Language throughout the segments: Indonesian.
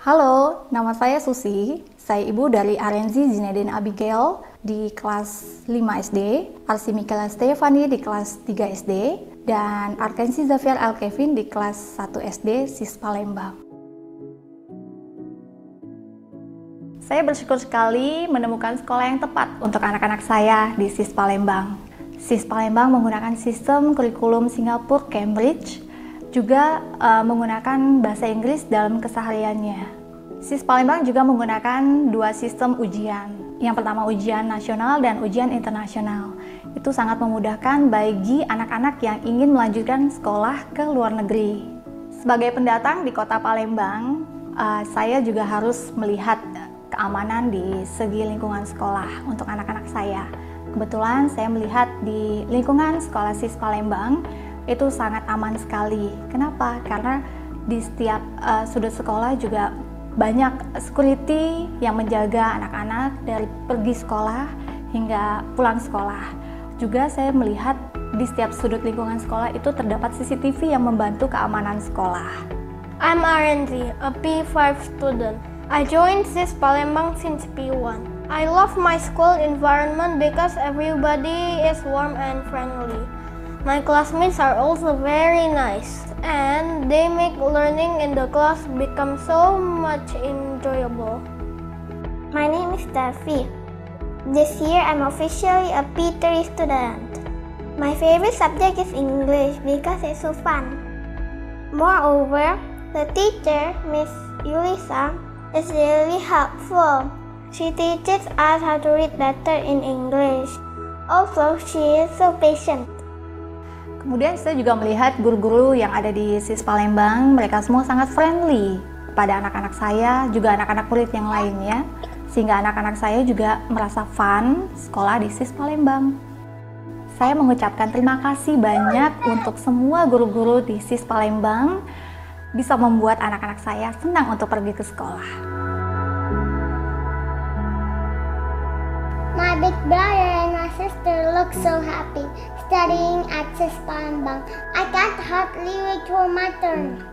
Halo, nama saya Susi. Saya ibu dari Arenzi Zinedine Abigail di kelas 5 SD, Arsi Michaela Stefani di kelas 3 SD, dan Arkensi Xavier Al Kevin di kelas 1 SD SIS Palembang. Saya bersyukur sekali menemukan sekolah yang tepat untuk anak-anak saya di SIS Palembang. SIS Palembang menggunakan sistem kurikulum Singapura Cambridge juga uh, menggunakan bahasa Inggris dalam kesehariannya. SIS Palembang juga menggunakan dua sistem ujian. Yang pertama ujian nasional dan ujian internasional. Itu sangat memudahkan bagi anak-anak yang ingin melanjutkan sekolah ke luar negeri. Sebagai pendatang di kota Palembang, uh, saya juga harus melihat keamanan di segi lingkungan sekolah untuk anak-anak saya. Kebetulan saya melihat di lingkungan sekolah SIS Palembang itu sangat aman sekali. Kenapa? Karena di setiap uh, sudut sekolah juga banyak security yang menjaga anak-anak dari pergi sekolah hingga pulang sekolah. Juga saya melihat di setiap sudut lingkungan sekolah itu terdapat CCTV yang membantu keamanan sekolah. I'm Arenzi, a P5 student. I joined SIS Palembang since P1. I love my school environment because everybody is warm and friendly. My classmates are also very nice and they make learning in the class become so much enjoyable. My name is Davi. This year I'm officially a P3 student. My favorite subject is English because it's so fun. Moreover, the teacher, Miss Yulisa, is really helpful. She teaches us how to read better in English. Also, she is so patient. Kemudian saya juga melihat guru-guru yang ada di SIS Palembang, mereka semua sangat friendly pada anak-anak saya, juga anak-anak murid yang lainnya, sehingga anak-anak saya juga merasa fun sekolah di SIS Palembang. Saya mengucapkan terima kasih banyak untuk semua guru-guru di SIS Palembang bisa membuat anak-anak saya senang untuk pergi ke sekolah. My big brother and my sister look so happy studying at SIS Palembang. I can't hardly wait for my turn.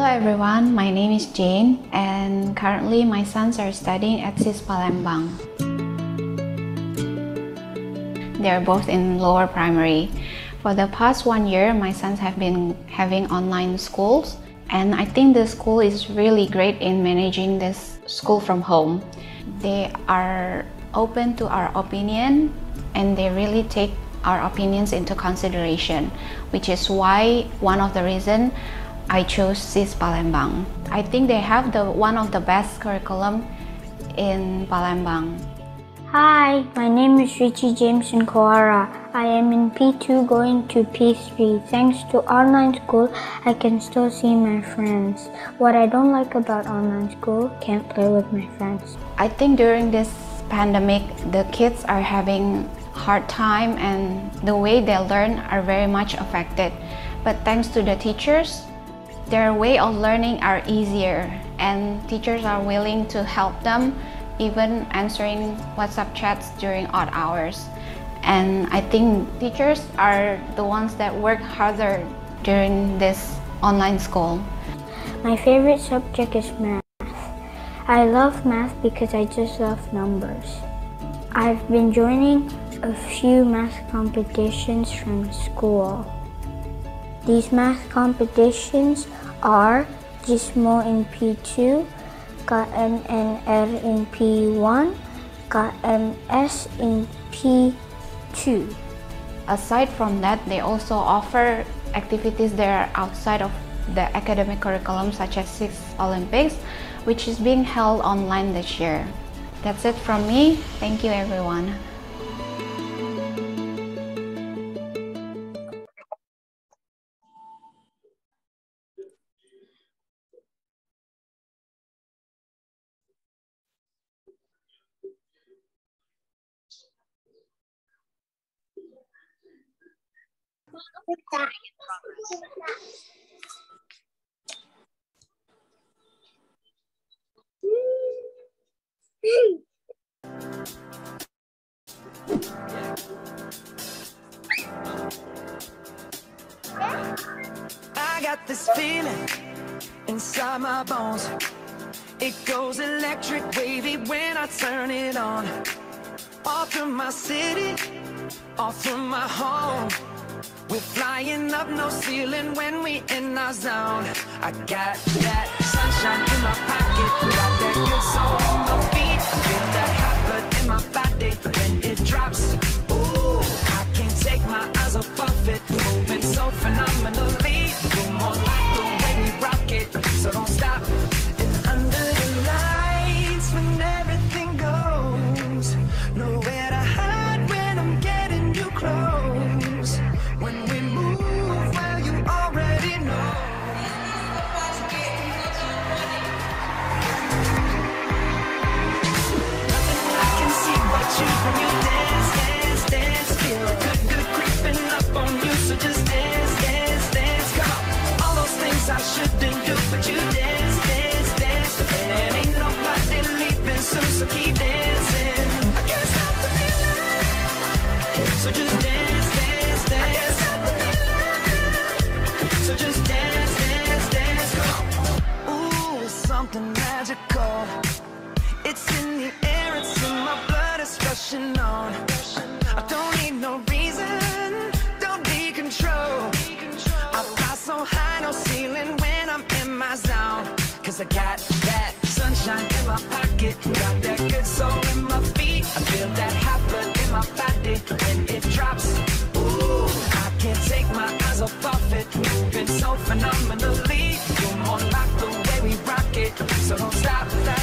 Hello everyone, my name is Jane and currently my sons are studying at SIS Palembang. They are both in lower primary. For the past one year, my sons have been having online schools and I think the school is really great in managing this school from home. They are open to our opinion and they really take our opinions into consideration, which is why one of the reason I chose SIS Palembang. I think they have the one of the best curriculum in Palembang. Hi, my name is Richie Jameson Koara. I am in P2 going to P3. Thanks to online school, I can still see my friends. What I don't like about online school, can't play with my friends. I think during this pandemic, the kids are having hard time and the way they learn are very much affected. But thanks to the teachers, their way of learning are easier and teachers are willing to help them even answering WhatsApp chats during odd hours. And I think teachers are the ones that work harder during this online school. My favorite subject is math. I love math because I just love numbers. I've been joining a few math competitions from school. These math competitions are Gizmo in P2, KNNR in P1, KMS in P2. Aside from that, they also offer activities that are outside of the academic curriculum such as Six Olympics, which is being held online this year. That's it from me. Thank you everyone. I got this feeling inside my bones. It goes electric wavy when I turn it on. All through my city, all through my home. We're flying up no ceiling when we in our zone. I got that sunshine in my pocket, got that good soul in my feet. I feel that hot blood in my body when it drops. Ooh, I can't take my eyes off of it, moving so phenomenally. You're more like the way we rock it, so don't stop. Got that sunshine in my pocket, got that good soul in my feet. I feel that hot blood in my body when it drops. Ooh, I can't take my eyes off of it, moving so phenomenally. You're more like the way we rock it, so don't stop that.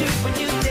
You when you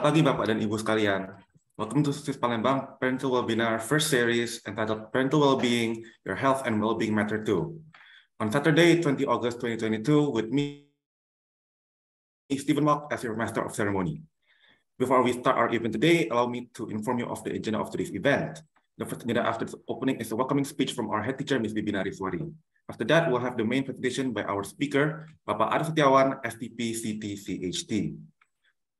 Selamat pagi Bapak dan Ibu sekalian. Welcome to SIS Palembang Parental Webinar first series entitled Parental Wellbeing, Your Health and Wellbeing Matter Too. On Saturday, 20 August 2022, with me, Stephen Mock as your Master of Ceremony. Before we start our event today, allow me to inform you of the agenda of today's event. The first agenda after the opening is a welcoming speech from our head teacher, Ms. Bibi Nariswari. After that, we'll have the main presentation by our speaker, Bapak Arif Setiawan, STP CT CHT.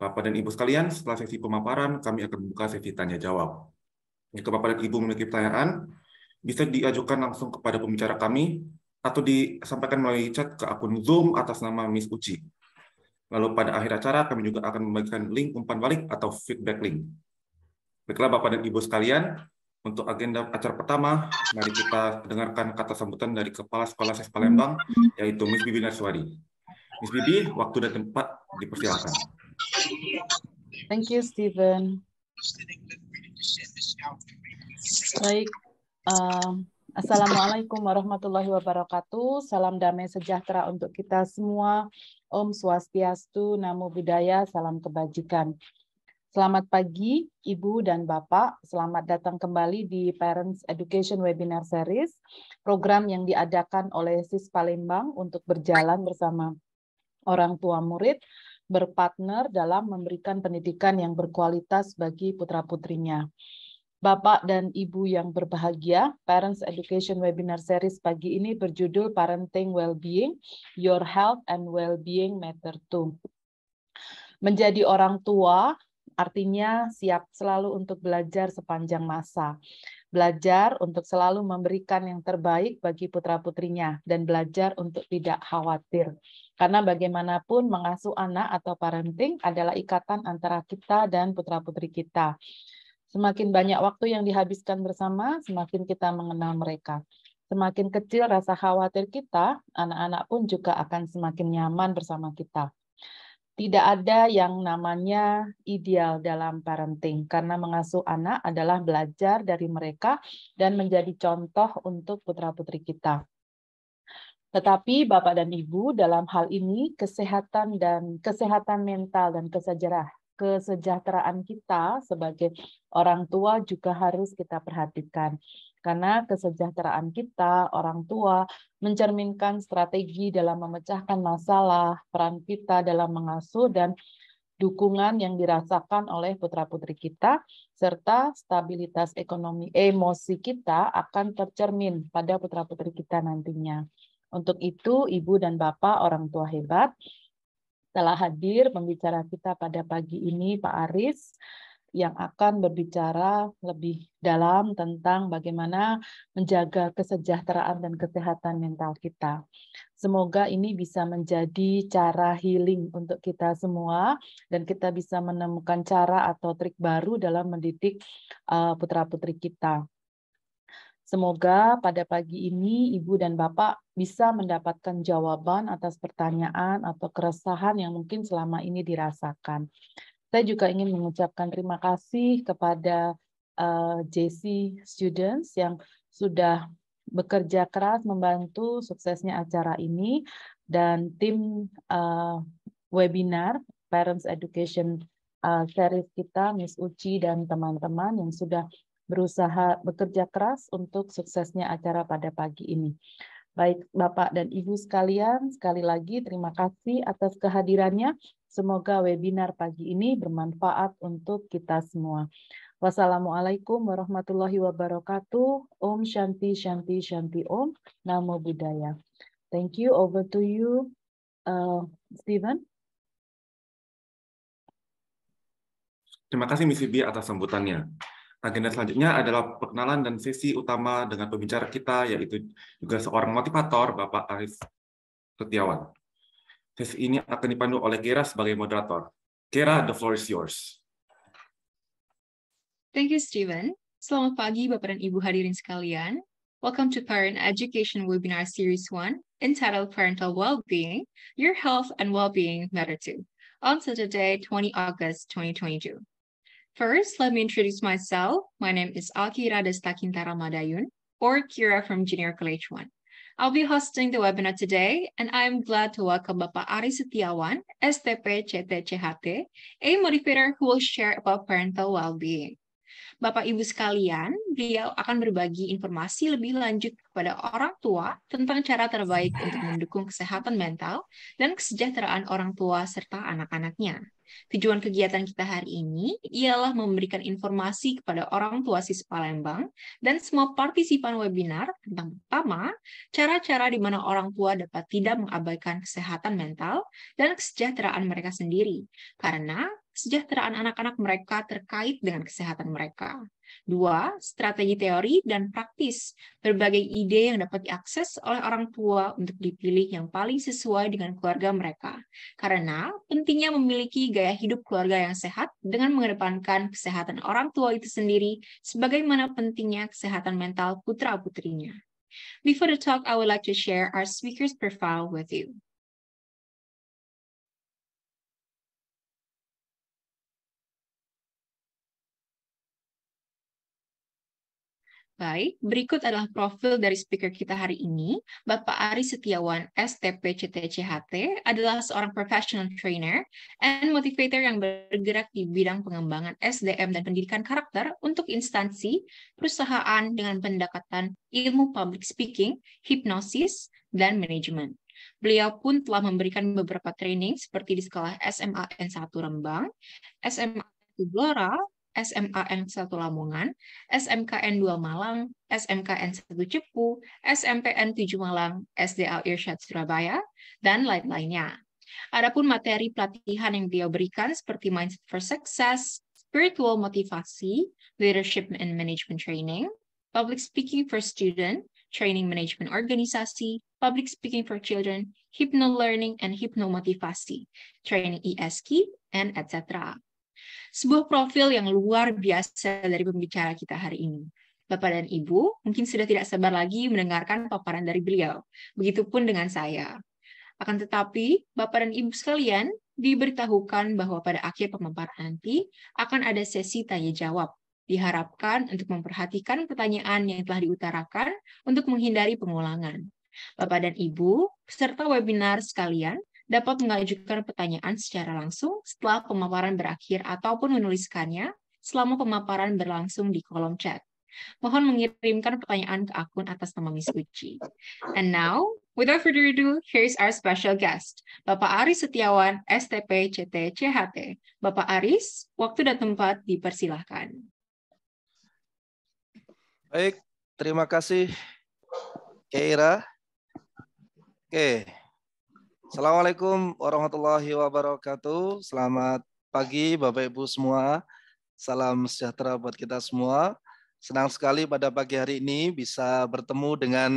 Bapak dan Ibu sekalian, setelah sesi pemaparan, kami akan membuka sesi tanya jawab. Jika Bapak dan Ibu memiliki pertanyaan, bisa diajukan langsung kepada pembicara kami atau disampaikan melalui chat ke akun Zoom atas nama Miss Uci. Lalu pada akhir acara kami juga akan membagikan link umpan balik atau feedback link. Baiklah Bapak dan Ibu sekalian, untuk agenda acara pertama, mari kita dengarkan kata sambutan dari Kepala Sekolah SES Palembang, yaitu Miss Bibi Narswadi. Miss Bibi, waktu dan tempat dipersilakan. Thank you, Stephen. Baik, um, Assalamualaikum warahmatullahi wabarakatuh. Salam damai sejahtera untuk kita semua. Om Swastiastu, Namo Buddhaya, salam kebajikan. Selamat pagi, Ibu dan Bapak. Selamat datang kembali di Parents Education Webinar Series, program yang diadakan oleh SIS Palembang untuk berjalan bersama orang tua murid, berpartner dalam memberikan pendidikan yang berkualitas bagi putra-putrinya. Bapak dan Ibu yang berbahagia, Parents Education Webinar Series pagi ini berjudul Parenting Wellbeing, Your Health and Wellbeing Matter Too. Menjadi orang tua artinya siap selalu untuk belajar sepanjang masa. Belajar untuk selalu memberikan yang terbaik bagi putra-putrinya dan belajar untuk tidak khawatir. Karena bagaimanapun mengasuh anak atau parenting adalah ikatan antara kita dan putra-putri kita. Semakin banyak waktu yang dihabiskan bersama, semakin kita mengenal mereka. Semakin kecil rasa khawatir kita, anak-anak pun juga akan semakin nyaman bersama kita. Tidak ada yang namanya ideal dalam parenting, karena mengasuh anak adalah belajar dari mereka dan menjadi contoh untuk putra-putri kita. Tetapi Bapak dan Ibu dalam hal ini kesehatan dan kesehatan mental dan kesejahteraan kesejahteraan kita sebagai orang tua juga harus kita perhatikan. Karena kesejahteraan kita, orang tua, mencerminkan strategi dalam memecahkan masalah, peran kita dalam mengasuh, dan dukungan yang dirasakan oleh putra-putri kita, serta stabilitas ekonomi emosi kita akan tercermin pada putra-putri kita nantinya. Untuk itu, Ibu dan Bapak orang tua hebat, telah hadir pembicara kita pada pagi ini Pak Aris yang akan berbicara lebih dalam tentang bagaimana menjaga kesejahteraan dan kesehatan mental kita. Semoga ini bisa menjadi cara healing untuk kita semua dan kita bisa menemukan cara atau trik baru dalam mendidik uh, putra-putri kita. Semoga pada pagi ini Ibu dan Bapak bisa mendapatkan jawaban atas pertanyaan atau keresahan yang mungkin selama ini dirasakan. Saya juga ingin mengucapkan terima kasih kepada uh, eh, JC Students yang sudah bekerja keras membantu suksesnya acara ini dan tim uh, webinar Parents Education uh, series kita Miss Uci dan teman-teman yang sudah berusaha bekerja keras untuk suksesnya acara pada pagi ini. Baik Bapak dan Ibu sekalian, sekali lagi terima kasih atas kehadirannya. Semoga webinar pagi ini bermanfaat untuk kita semua. Wassalamualaikum warahmatullahi wabarakatuh. Om Shanti Shanti Shanti Om. Namo Buddhaya. Thank you. Over to you, uh, Stephen. Terima kasih Misi B atas sambutannya. Agenda selanjutnya adalah perkenalan dan sesi utama dengan pembicara kita, yaitu juga seorang motivator, Bapak Arif Setiawan. Sesi ini akan dipandu oleh Kira sebagai moderator. Kira, the floor is yours. Thank you, Steven. Selamat pagi, Bapak dan Ibu hadirin sekalian. Welcome to Parent Education Webinar Series 1, entitled Parental Wellbeing, Your Health and Wellbeing Matter Too, on Saturday, 20 August 2022. First, let me introduce myself. My name is Akira Destakintara Madayun, or Kira from Junior College 1. I'll be hosting the webinar today, and I'm glad to welcome Bapak Ari Setiawan, STP CTCHT, a motivator who will share about parental well-being. Bapak Ibu sekalian, beliau akan berbagi informasi lebih lanjut kepada orang tua tentang cara terbaik untuk mendukung kesehatan mental dan kesejahteraan orang tua serta anak-anaknya. Tujuan kegiatan kita hari ini ialah memberikan informasi kepada orang tua sis Palembang dan semua partisipan webinar tentang pertama, cara-cara di mana orang tua dapat tidak mengabaikan kesehatan mental dan kesejahteraan mereka sendiri. Karena kesejahteraan anak-anak mereka terkait dengan kesehatan mereka. Dua, strategi teori dan praktis. Berbagai ide yang dapat diakses oleh orang tua untuk dipilih yang paling sesuai dengan keluarga mereka. Karena pentingnya memiliki gaya hidup keluarga yang sehat dengan mengedepankan kesehatan orang tua itu sendiri sebagaimana pentingnya kesehatan mental putra-putrinya. Before the talk, I would like to share our speaker's profile with you. Baik, berikut adalah profil dari speaker kita hari ini. Bapak Ari Setiawan, STP CTCHT, adalah seorang professional trainer and motivator yang bergerak di bidang pengembangan SDM dan pendidikan karakter untuk instansi, perusahaan dengan pendekatan ilmu public speaking, hipnosis, dan manajemen. Beliau pun telah memberikan beberapa training seperti di sekolah SMA N1 Rembang, SMA Blora, SMKN 1 Lamongan, SMKN 2 Malang, SMKN 1 Cepu, SMPN 7 Malang, SDA Irsyad Surabaya, dan lain-lainnya. Adapun materi pelatihan yang beliau berikan seperti Mindset for Success, Spiritual Motivasi, Leadership and Management Training, Public Speaking for Student, Training Management Organisasi, Public Speaking for Children, Hypno Learning and Hypno Motivasi, Training ESK, and etc sebuah profil yang luar biasa dari pembicara kita hari ini. Bapak dan Ibu mungkin sudah tidak sabar lagi mendengarkan paparan dari beliau. Begitupun dengan saya. Akan tetapi, Bapak dan Ibu sekalian, diberitahukan bahwa pada akhir pemaparan nanti akan ada sesi tanya jawab. Diharapkan untuk memperhatikan pertanyaan yang telah diutarakan untuk menghindari pengulangan. Bapak dan Ibu, peserta webinar sekalian, dapat mengajukan pertanyaan secara langsung setelah pemaparan berakhir ataupun menuliskannya selama pemaparan berlangsung di kolom chat. Mohon mengirimkan pertanyaan ke akun atas nama Miss Uci. And now, without further ado, here is our special guest, Bapak Aris Setiawan, STP CT CHT. Bapak Aris, waktu dan tempat dipersilahkan. Baik, terima kasih Keira. Oke, Assalamualaikum warahmatullahi wabarakatuh. Selamat pagi Bapak Ibu semua. Salam sejahtera buat kita semua. Senang sekali pada pagi hari ini bisa bertemu dengan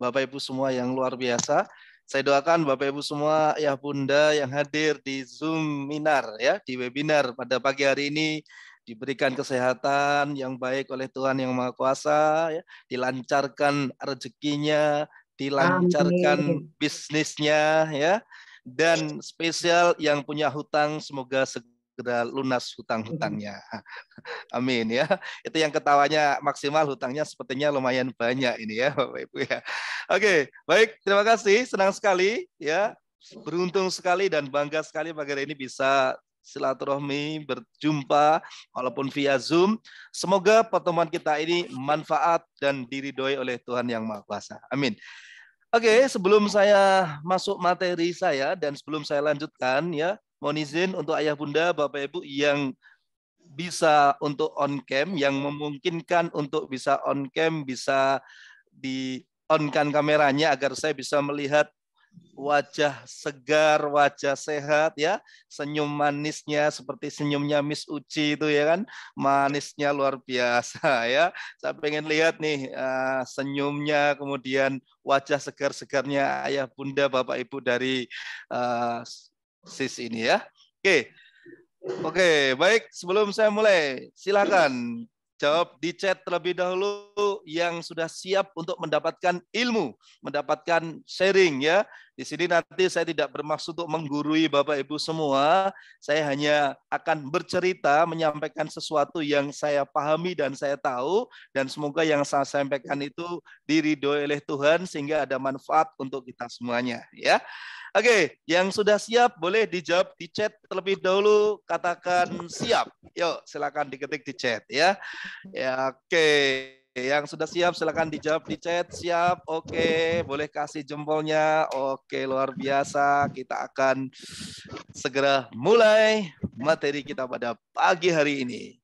Bapak Ibu semua yang luar biasa. Saya doakan Bapak Ibu semua ya Bunda yang hadir di Zoom Minar ya, di webinar pada pagi hari ini diberikan kesehatan yang baik oleh Tuhan yang Maha Kuasa, ya, dilancarkan rezekinya, dilancarkan Amin. bisnisnya ya dan spesial yang punya hutang semoga segera lunas hutang-hutangnya. Amin ya. Itu yang ketawanya maksimal hutangnya sepertinya lumayan banyak ini ya Bapak Ibu ya. Oke, baik terima kasih senang sekali ya. Beruntung sekali dan bangga sekali pagi ini bisa silaturahmi, berjumpa walaupun via Zoom. Semoga pertemuan kita ini manfaat dan diridhoi oleh Tuhan yang Maha Kuasa. Amin. Oke, sebelum saya masuk materi saya dan sebelum saya lanjutkan ya, mohon izin untuk ayah bunda, bapak ibu yang bisa untuk on cam, yang memungkinkan untuk bisa on cam, bisa di on kan kameranya agar saya bisa melihat wajah segar, wajah sehat ya, senyum manisnya seperti senyumnya Miss Uci itu ya kan, manisnya luar biasa ya. Saya pengen lihat nih uh, senyumnya, kemudian wajah segar-segarnya ayah bunda bapak ibu dari uh, sis ini ya. Oke, oke baik. Sebelum saya mulai silakan Jawab di chat terlebih dahulu yang sudah siap untuk mendapatkan ilmu, mendapatkan sharing ya. Di sini nanti saya tidak bermaksud untuk menggurui Bapak Ibu semua. Saya hanya akan bercerita, menyampaikan sesuatu yang saya pahami dan saya tahu. Dan semoga yang saya sampaikan itu diridhoi oleh Tuhan sehingga ada manfaat untuk kita semuanya. ya. Oke, yang sudah siap boleh dijawab di chat terlebih dahulu. Katakan siap. Yuk, silakan diketik di chat ya. Ya, oke. Yang sudah siap silakan dijawab di chat. Siap. Oke, boleh kasih jempolnya. Oke, luar biasa. Kita akan segera mulai materi kita pada pagi hari ini.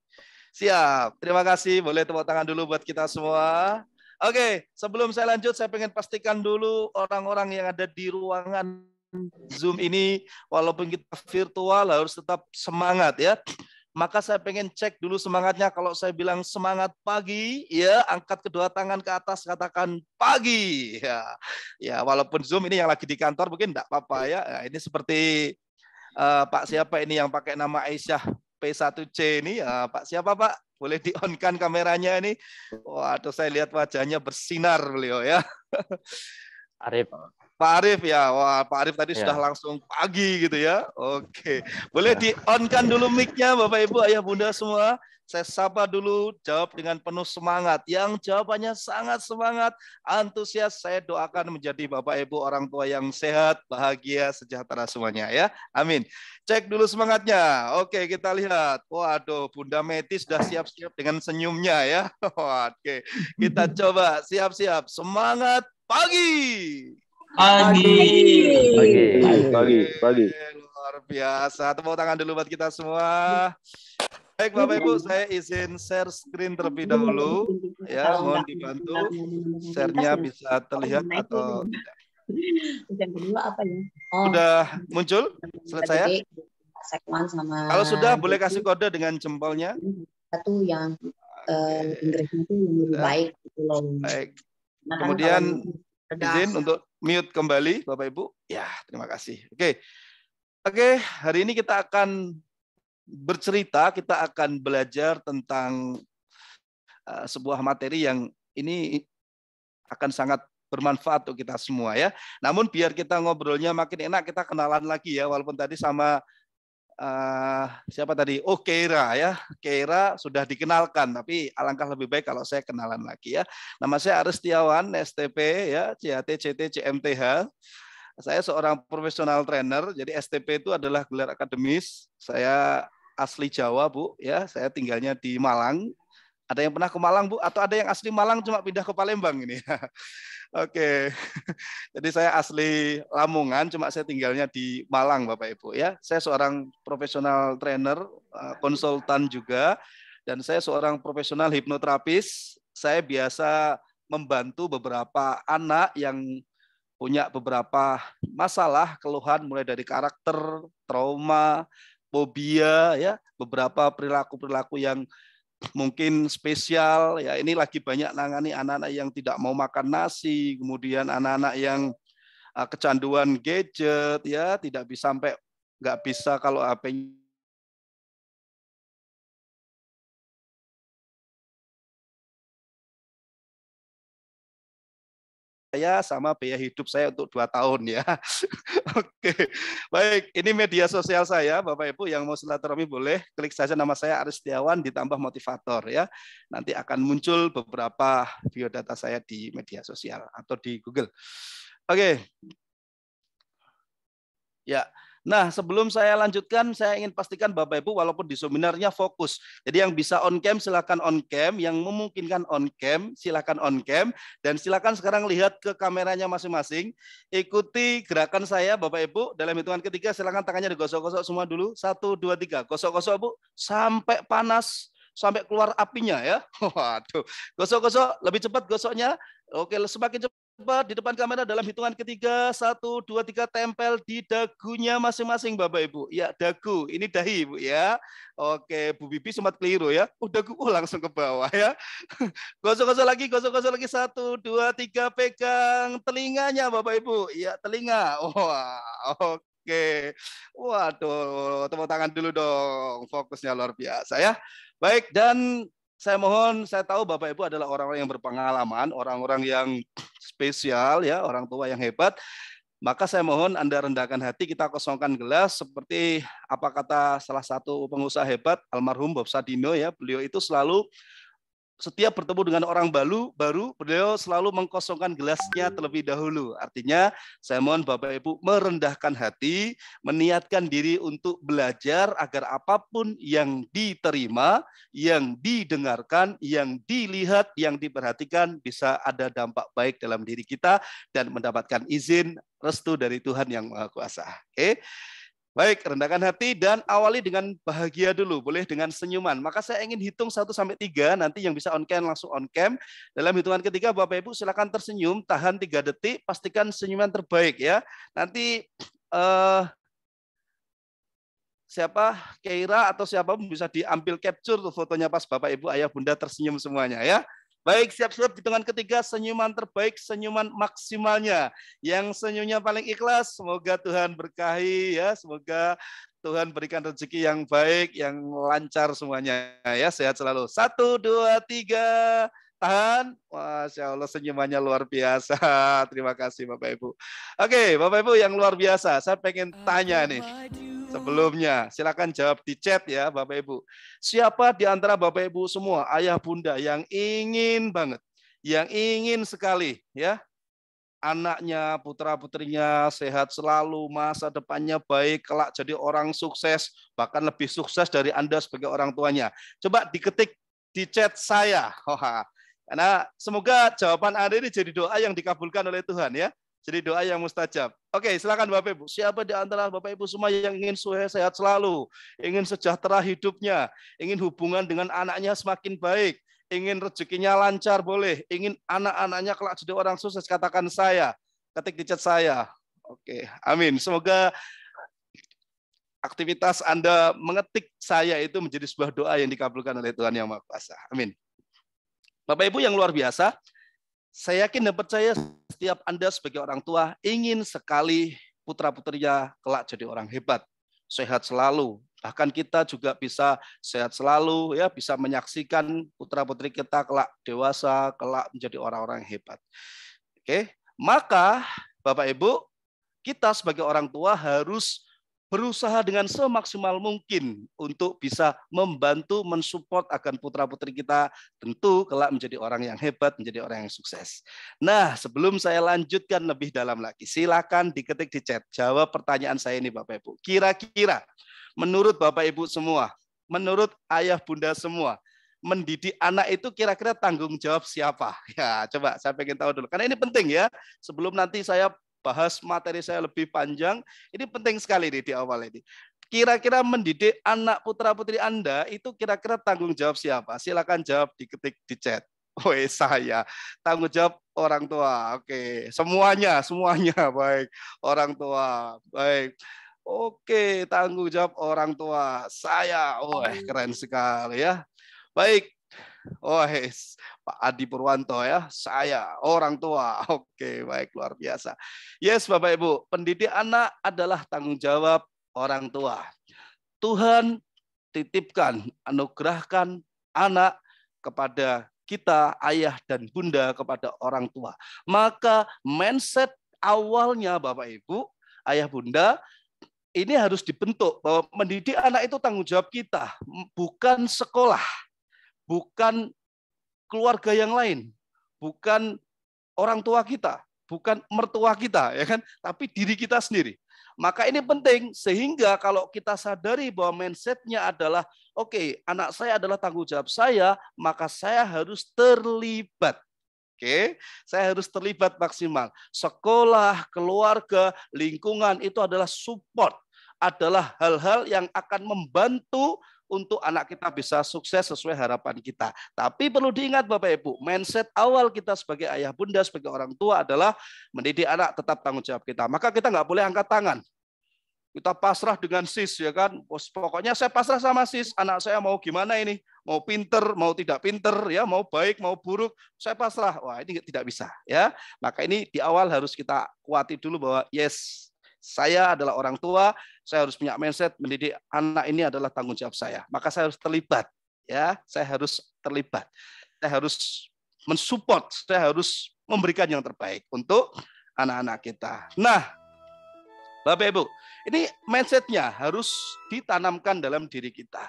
Siap. Terima kasih. Boleh tepuk tangan dulu buat kita semua. Oke, sebelum saya lanjut, saya ingin pastikan dulu orang-orang yang ada di ruangan Zoom ini walaupun kita virtual harus tetap semangat ya. Maka saya pengen cek dulu semangatnya. Kalau saya bilang semangat pagi, ya angkat kedua tangan ke atas, katakan pagi. Ya, ya walaupun Zoom ini yang lagi di kantor mungkin tidak apa-apa ya. Nah, ini seperti uh, Pak siapa ini yang pakai nama Aisyah P1C ini. Uh, Pak siapa Pak? Boleh di on kan kameranya ini. Waduh, saya lihat wajahnya bersinar beliau ya. Arif. Pak Arif ya. Wah, Pak Arif tadi Ya. sudah langsung pagi gitu ya. Oke. Boleh di-on-kan dulu mic-nya Bapak Ibu, Ayah Bunda semua. Saya sapa dulu, jawab dengan penuh semangat. Yang jawabannya sangat semangat, antusias, saya doakan menjadi Bapak Ibu orang tua yang sehat, bahagia, sejahtera semuanya ya. Amin. Cek dulu semangatnya. Oke, kita lihat. Waduh, Bunda Meti sudah siap-siap dengan senyumnya ya. Oke, kita coba siap-siap. Semangat pagi. Pagi. Pagi. Pagi. Pagi. Luar biasa. Tepuk tangan dulu buat kita semua. Baik Bapak Ibu, saya izin share screen terlebih dahulu. Ya, mohon dibantu. Share-nya bisa terlihat atau tidak. Yang kedua apa ya? Oh, Sudah muncul slide saya? sama Kalau sudah, boleh kasih kode dengan jempolnya. satu yang eh, Inggrisnya itu yang lebih baik gitu loh. Baik. Nah, Kemudian kalau izin untuk mute kembali, Bapak Ibu. Ya, terima kasih. Oke. Oke, hari ini kita akan bercerita, kita akan belajar tentang uh, sebuah materi yang ini akan sangat bermanfaat untuk kita semua ya. Namun biar kita ngobrolnya makin enak, kita kenalan lagi ya, walaupun tadi sama uh, siapa tadi? Oh, Keira ya. Keira sudah dikenalkan, tapi alangkah lebih baik kalau saya kenalan lagi ya. Nama saya Aris Setiawan, STP ya, CAT, CT, CMTH. Saya seorang profesional trainer, jadi STP itu adalah gelar akademis. Saya asli Jawa, Bu, ya. Saya tinggalnya di Malang. Ada yang pernah ke Malang, Bu? Atau ada yang asli Malang cuma pindah ke Palembang ini? Oke. Jadi saya asli Lamongan, cuma saya tinggalnya di Malang, Bapak Ibu ya. Saya seorang profesional trainer, eh, konsultan juga, dan saya seorang profesional hipnoterapis. Saya biasa membantu beberapa anak yang punya beberapa masalah, keluhan mulai dari karakter, trauma, fobia ya, beberapa perilaku-perilaku yang mungkin spesial ya ini lagi banyak nangani anak-anak yang tidak mau makan nasi kemudian anak-anak yang uh, kecanduan gadget ya tidak bisa sampai nggak bisa kalau HP saya sama biaya hidup saya untuk dua tahun ya. Oke, baik. Ini media sosial saya, Bapak Ibu yang mau silaturahmi boleh klik saja nama saya Aris Setiawan ditambah motivator ya. Nanti akan muncul beberapa biodata saya di media sosial atau di Google. Oke. Ya, Nah, sebelum saya lanjutkan, saya ingin pastikan Bapak Ibu walaupun di seminarnya fokus. Jadi yang bisa on cam silakan on cam, yang memungkinkan on cam silakan on cam dan silakan sekarang lihat ke kameranya masing-masing. Ikuti gerakan saya Bapak Ibu dalam hitungan ketiga silakan tangannya digosok-gosok semua dulu. Satu, dua, tiga. Gosok-gosok Bu sampai panas sampai keluar apinya ya. Waduh. Gosok-gosok lebih cepat gosoknya. Oke, semakin cepat di depan kamera dalam hitungan ketiga, satu, dua, tiga, tempel di dagunya masing-masing Bapak Ibu. Ya, dagu. Ini dahi Bu ya. Oke, Bu Bibi sempat keliru ya. Oh, dagu oh, langsung ke bawah ya. Gosok-gosok lagi, gosok-gosok lagi. Satu, dua, tiga, pegang telinganya Bapak Ibu. Ya, telinga. Wah, oke. Waduh, tepuk tangan dulu dong. Fokusnya luar biasa ya. Baik, dan saya mohon, saya tahu Bapak Ibu adalah orang-orang yang berpengalaman, orang-orang yang spesial, ya, orang tua yang hebat. Maka saya mohon Anda rendahkan hati, kita kosongkan gelas seperti apa kata salah satu pengusaha hebat, almarhum Bob Sadino ya, beliau itu selalu setiap bertemu dengan orang baru, baru beliau selalu mengkosongkan gelasnya terlebih dahulu. Artinya, saya mohon Bapak Ibu merendahkan hati, meniatkan diri untuk belajar agar apa pun yang diterima, yang didengarkan, yang dilihat, yang diperhatikan bisa ada dampak baik dalam diri kita dan mendapatkan izin restu dari Tuhan yang Maha Kuasa. Oke. Baik, rendahkan hati dan awali dengan bahagia dulu, boleh dengan senyuman. Maka saya ingin hitung 1 sampai 3, nanti yang bisa on cam langsung on cam. Dalam hitungan ketiga Bapak Ibu silakan tersenyum, tahan 3 detik, pastikan senyuman terbaik ya. Nanti eh siapa Keira atau siapa bisa diambil capture fotonya pas Bapak Ibu Ayah Bunda tersenyum semuanya ya. Baik, siap-siap hitungan ketiga, senyuman terbaik, senyuman maksimalnya. Yang senyumnya paling ikhlas, semoga Tuhan berkahi ya, semoga Tuhan berikan rezeki yang baik, yang lancar semuanya ya, sehat selalu. Satu, dua, tiga, Tahan. Masya Allah senyumannya luar biasa. Terima kasih Bapak Ibu. Oke, Bapak Ibu yang luar biasa. Saya pengen tanya nih. Sebelumnya, silakan jawab di chat ya Bapak Ibu. Siapa di antara Bapak Ibu semua, ayah bunda yang ingin banget, yang ingin sekali ya anaknya, putra-putrinya sehat selalu, masa depannya baik, kelak jadi orang sukses, bahkan lebih sukses dari Anda sebagai orang tuanya. Coba diketik di chat saya. Karena semoga jawaban Anda ini jadi doa yang dikabulkan oleh Tuhan ya. Jadi doa yang mustajab. Oke, silakan Bapak Ibu. Siapa di antara Bapak Ibu semua yang ingin sehat selalu, ingin sejahtera hidupnya, ingin hubungan dengan anaknya semakin baik, ingin rezekinya lancar boleh, ingin anak-anaknya kelak jadi orang sukses katakan saya. Ketik di chat saya. Oke, amin. Semoga aktivitas Anda mengetik saya itu menjadi sebuah doa yang dikabulkan oleh Tuhan Yang Maha Kuasa. Amin. Bapak Ibu yang luar biasa, saya yakin dan percaya setiap Anda sebagai orang tua ingin sekali putra-putrinya kelak jadi orang hebat, sehat selalu. Bahkan kita juga bisa sehat selalu ya, bisa menyaksikan putra-putri kita kelak dewasa, kelak menjadi orang-orang hebat. Oke, maka Bapak Ibu, kita sebagai orang tua harus berusaha dengan semaksimal mungkin untuk bisa membantu mensupport agar putra-putri kita tentu kelak menjadi orang yang hebat, menjadi orang yang sukses. Nah, sebelum saya lanjutkan lebih dalam lagi, silakan diketik di chat. Jawab pertanyaan saya ini Bapak Ibu. Kira-kira menurut Bapak Ibu semua, menurut ayah bunda semua, mendidik anak itu kira-kira tanggung jawab siapa? Ya, coba saya pengen tahu dulu. Karena ini penting ya. Sebelum nanti saya bahas materi saya lebih panjang, ini penting sekali nih di awal ini. Kira-kira mendidik anak putra-putri Anda itu kira-kira tanggung jawab siapa? Silakan jawab diketik di chat. Oh saya tanggung jawab orang tua. Oke, semuanya, semuanya baik. Orang tua, baik. Oke, tanggung jawab orang tua. Saya, oh keren sekali ya. Baik, Oh, yes. Pak Adi Purwanto ya, saya orang tua. Oke, baik luar biasa. Yes, Bapak Ibu, pendidik anak adalah tanggung jawab orang tua. Tuhan titipkan, anugerahkan anak kepada kita, ayah dan bunda kepada orang tua. Maka mindset awalnya Bapak Ibu, ayah bunda ini harus dibentuk bahwa mendidik anak itu tanggung jawab kita, bukan sekolah bukan keluarga yang lain, bukan orang tua kita, bukan mertua kita, ya kan? Tapi diri kita sendiri. Maka ini penting sehingga kalau kita sadari bahwa mindsetnya adalah oke, okay, anak saya adalah tanggung jawab saya, maka saya harus terlibat. Oke, okay? saya harus terlibat maksimal. Sekolah, keluarga, lingkungan itu adalah support, adalah hal-hal yang akan membantu untuk anak kita bisa sukses sesuai harapan kita. Tapi perlu diingat Bapak Ibu, mindset awal kita sebagai ayah bunda, sebagai orang tua adalah mendidik anak tetap tanggung jawab kita. Maka kita nggak boleh angkat tangan. Kita pasrah dengan sis ya kan. Pokoknya saya pasrah sama sis. Anak saya mau gimana ini? Mau pinter, mau tidak pinter, ya, mau baik, mau buruk, saya pasrah. Wah ini tidak bisa ya. Maka ini di awal harus kita kuati dulu bahwa yes saya adalah orang tua, saya harus punya mindset mendidik anak ini adalah tanggung jawab saya. Maka saya harus terlibat, ya, saya harus terlibat. Saya harus mensupport, saya harus memberikan yang terbaik untuk anak-anak kita. Nah, Bapak Ibu, ini mindsetnya harus ditanamkan dalam diri kita.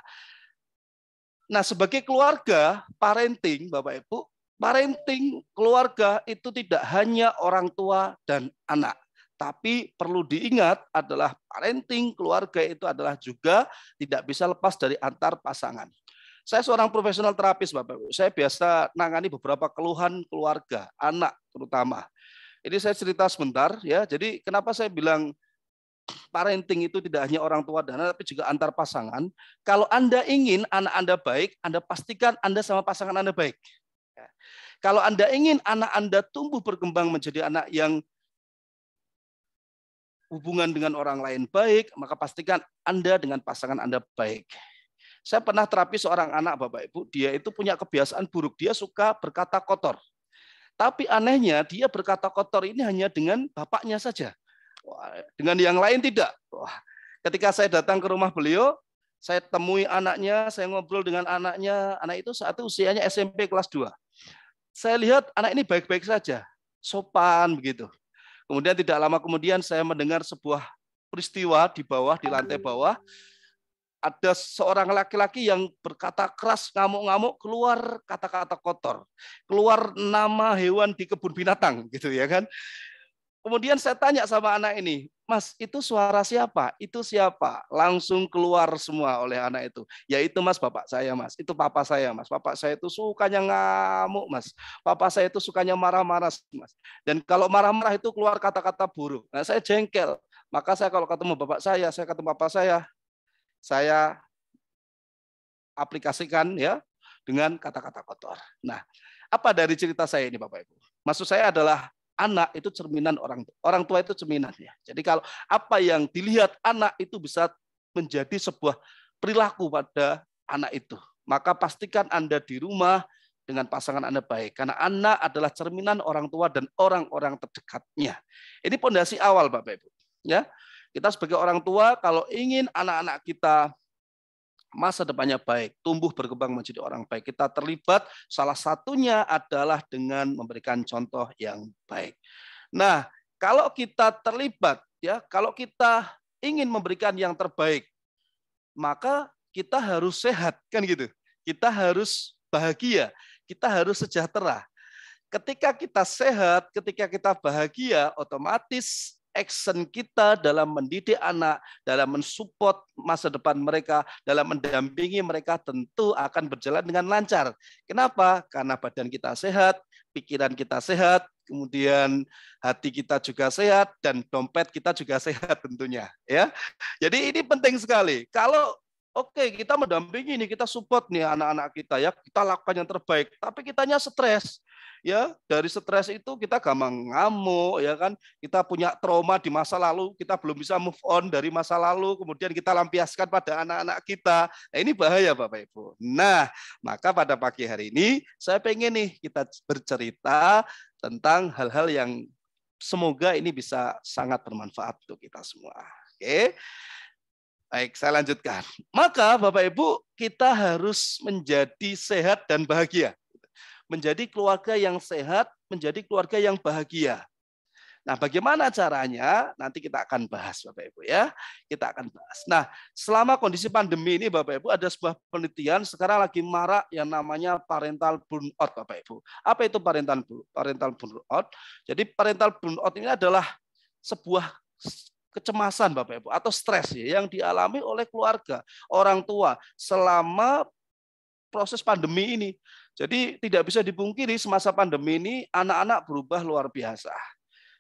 Nah, sebagai keluarga, parenting, Bapak Ibu, parenting keluarga itu tidak hanya orang tua dan anak. Tapi perlu diingat adalah parenting keluarga itu adalah juga tidak bisa lepas dari antar pasangan. Saya seorang profesional terapis, Bapak Ibu. Saya biasa nangani beberapa keluhan keluarga, anak terutama. Ini saya cerita sebentar ya. Jadi kenapa saya bilang parenting itu tidak hanya orang tua dan anak, tapi juga antar pasangan. Kalau Anda ingin anak Anda baik, Anda pastikan Anda sama pasangan Anda baik. Ya. Kalau Anda ingin anak Anda tumbuh berkembang menjadi anak yang hubungan dengan orang lain baik, maka pastikan Anda dengan pasangan Anda baik. Saya pernah terapi seorang anak Bapak Ibu, dia itu punya kebiasaan buruk, dia suka berkata kotor. Tapi anehnya dia berkata kotor ini hanya dengan bapaknya saja. dengan yang lain tidak. Ketika saya datang ke rumah beliau, saya temui anaknya, saya ngobrol dengan anaknya. Anak itu saat itu usianya SMP kelas 2. saya lihat anak ini baik-baik saja, sopan begitu. Kemudian tidak lama kemudian saya mendengar sebuah peristiwa di bawah, di lantai bawah, ada seorang laki-laki yang berkata keras, ngamuk-ngamuk, keluar kata-kata kotor, keluar nama hewan di kebun binatang, gitu ya kan. Kemudian saya tanya sama anak ini, Mas, itu suara siapa? Itu siapa? Langsung keluar semua oleh anak itu. Ya itu Mas, bapak saya Mas. Itu papa saya Mas. Bapak saya itu sukanya ngamuk Mas. Papa saya itu sukanya marah-marah Mas. Dan kalau marah-marah itu keluar kata-kata buruk. Nah saya jengkel. Maka saya kalau ketemu bapak saya, saya ketemu papa saya, saya aplikasikan ya dengan kata-kata kotor. Nah, apa dari cerita saya ini Bapak Ibu? Maksud saya adalah anak itu cerminan orang tua. Orang tua itu cerminan ya. Jadi kalau apa yang dilihat anak itu bisa menjadi sebuah perilaku pada anak itu. Maka pastikan Anda di rumah dengan pasangan Anda baik. Karena anak adalah cerminan orang tua dan orang-orang terdekatnya. Ini pondasi awal Bapak Ibu. Ya, kita sebagai orang tua kalau ingin anak-anak kita masa depannya baik, tumbuh berkembang menjadi orang baik. Kita terlibat salah satunya adalah dengan memberikan contoh yang baik. Nah, kalau kita terlibat ya, kalau kita ingin memberikan yang terbaik, maka kita harus sehat kan gitu. Kita harus bahagia, kita harus sejahtera. Ketika kita sehat, ketika kita bahagia, otomatis action kita dalam mendidik anak, dalam mensupport masa depan mereka, dalam mendampingi mereka tentu akan berjalan dengan lancar. Kenapa? Karena badan kita sehat, pikiran kita sehat, kemudian hati kita juga sehat dan dompet kita juga sehat tentunya, ya. Jadi ini penting sekali. Kalau Oke, kita mendampingi ini, kita support nih anak-anak kita ya, kita lakukan yang terbaik. Tapi kitanya stres, ya dari stres itu kita gampang ngamuk ya kan? Kita punya trauma di masa lalu kita belum bisa move on dari masa lalu kemudian kita lampiaskan pada anak-anak kita. Nah, ini bahaya bapak ibu. Nah maka pada pagi hari ini saya pengen nih kita bercerita tentang hal-hal yang semoga ini bisa sangat bermanfaat untuk kita semua. Oke? Baik, saya lanjutkan. Maka Bapak Ibu, kita harus menjadi sehat dan bahagia menjadi keluarga yang sehat, menjadi keluarga yang bahagia. Nah, bagaimana caranya? Nanti kita akan bahas, Bapak Ibu ya. Kita akan bahas. Nah, selama kondisi pandemi ini, Bapak Ibu, ada sebuah penelitian sekarang lagi marak yang namanya parental burnout, Bapak Ibu. Apa itu parental parental burnout? Jadi parental burnout ini adalah sebuah kecemasan Bapak Ibu atau stres ya yang dialami oleh keluarga, orang tua selama proses pandemi ini. Jadi tidak bisa dipungkiri semasa pandemi ini anak-anak berubah luar biasa.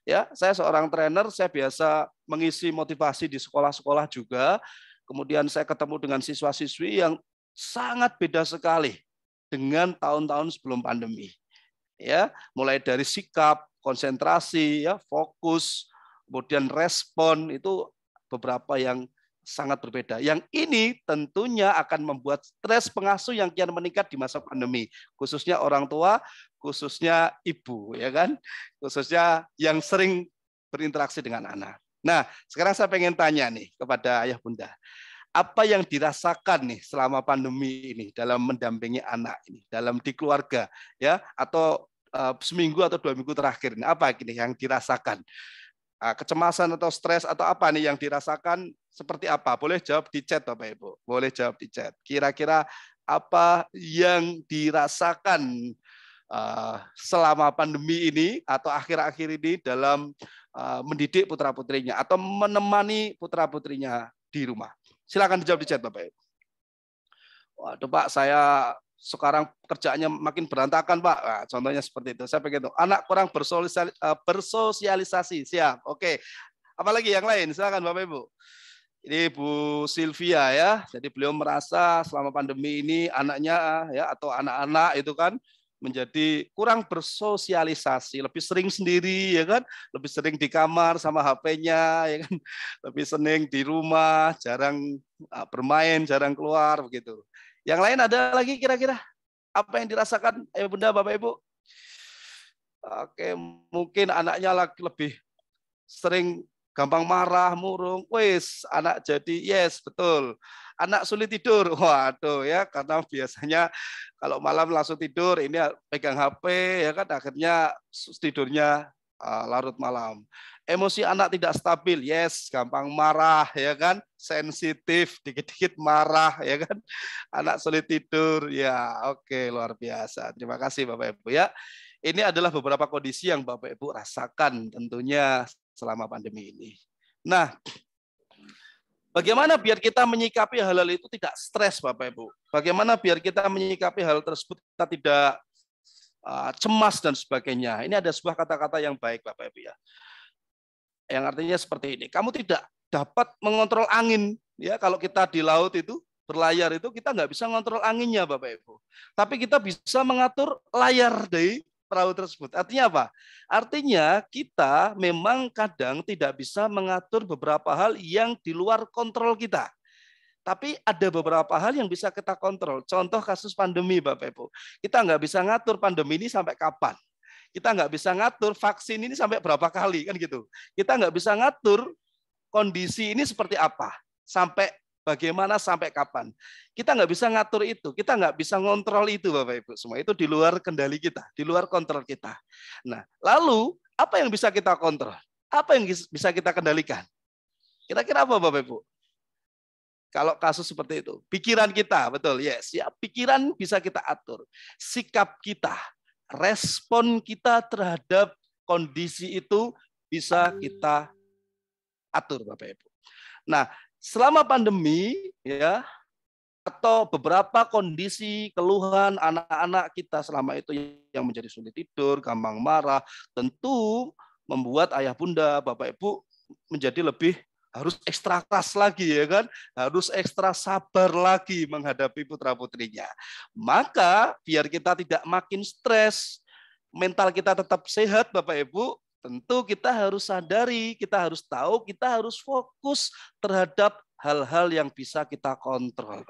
Ya, saya seorang trainer, saya biasa mengisi motivasi di sekolah-sekolah juga. Kemudian saya ketemu dengan siswa-siswi yang sangat beda sekali dengan tahun-tahun sebelum pandemi. Ya, mulai dari sikap, konsentrasi, ya, fokus, kemudian respon itu beberapa yang sangat berbeda. Yang ini tentunya akan membuat stres pengasuh yang kian meningkat di masa pandemi, khususnya orang tua, khususnya ibu, ya kan, khususnya yang sering berinteraksi dengan anak. Nah, sekarang saya pengen tanya nih kepada ayah bunda, apa yang dirasakan nih selama pandemi ini dalam mendampingi anak ini, dalam di keluarga, ya, atau uh, seminggu atau dua minggu terakhir ini, apa ini yang dirasakan? Ah, kecemasan atau stres atau apa nih yang dirasakan seperti apa? Boleh jawab di chat Bapak Ibu. Boleh jawab di chat. Kira-kira apa yang dirasakan uh, selama pandemi ini atau akhir-akhir ini dalam uh, mendidik putra-putrinya atau menemani putra-putrinya di rumah? Silakan dijawab di chat Bapak Ibu. Waduh Pak, saya sekarang kerjaannya makin berantakan Pak. Nah, contohnya seperti itu. Saya pengen tahu. Anak kurang bersosialisasi, eh, bersosialisasi. Siap. Oke. Apalagi yang lain? Silakan Bapak Ibu. Ini Bu Sylvia ya. Jadi beliau merasa selama pandemi ini anaknya ya atau anak-anak itu kan menjadi kurang bersosialisasi, lebih sering sendiri ya kan, lebih sering di kamar sama HP-nya ya kan, lebih sering di rumah, jarang ah, bermain, jarang keluar begitu. Yang lain ada lagi kira-kira apa yang dirasakan eh Bunda Bapak Ibu? Oke, mungkin anaknya lagi lebih sering gampang marah, murung. Wes, anak jadi yes, betul. anak sulit tidur. Waduh ya, karena biasanya kalau malam langsung tidur, ini pegang HP ya kan akhirnya tidurnya uh, larut malam. Emosi anak tidak stabil, yes, gampang marah ya kan, sensitif, dikit-dikit marah ya kan. Anak sulit tidur, ya oke luar biasa. Terima kasih Bapak Ibu ya. Ini adalah beberapa kondisi yang Bapak Ibu rasakan tentunya selama pandemi ini. Nah, bagaimana biar kita menyikapi hal-hal itu tidak stres Bapak Ibu? Bagaimana biar kita menyikapi hal tersebut kita tidak uh, cemas dan sebagainya. Ini ada sebuah kata-kata yang baik Bapak Ibu ya. Yang artinya seperti ini. Kamu tidak dapat mengontrol angin ya kalau kita di laut itu berlayar itu kita nggak bisa mengontrol anginnya Bapak Ibu. Tapi kita bisa mengatur layar dari perahu tersebut. Artinya apa? Artinya kita memang kadang tidak bisa mengatur beberapa hal yang di luar kontrol kita. Tapi ada beberapa hal yang bisa kita kontrol. Contoh kasus pandemi Bapak Ibu. Kita nggak bisa ngatur pandemi ini sampai kapan. Kita nggak bisa ngatur vaksin ini sampai berapa kali kan gitu. Kita nggak bisa ngatur kondisi ini seperti apa sampai Bagaimana sampai kapan? Kita nggak bisa ngatur itu, kita nggak bisa ngontrol itu, Bapak Ibu. Semua itu di luar kendali kita, di luar kontrol kita. Nah, lalu apa yang bisa kita kontrol? Apa yang bisa kita kendalikan? Kira-kira apa, Bapak Ibu? Kalau kasus seperti itu, pikiran kita, betul, yes, ya, pikiran bisa kita atur. Sikap kita, respon kita terhadap kondisi itu bisa kita atur, Bapak Ibu. Nah, selama pandemi ya atau beberapa kondisi keluhan anak-anak kita selama itu yang menjadi sulit tidur, gampang marah, tentu membuat ayah bunda, bapak ibu menjadi lebih harus ekstra keras lagi ya kan, harus ekstra sabar lagi menghadapi putra putrinya. Maka biar kita tidak makin stres, mental kita tetap sehat Bapak Ibu, Tentu kita harus sadari, kita harus tahu, kita harus fokus terhadap hal-hal yang bisa kita kontrol.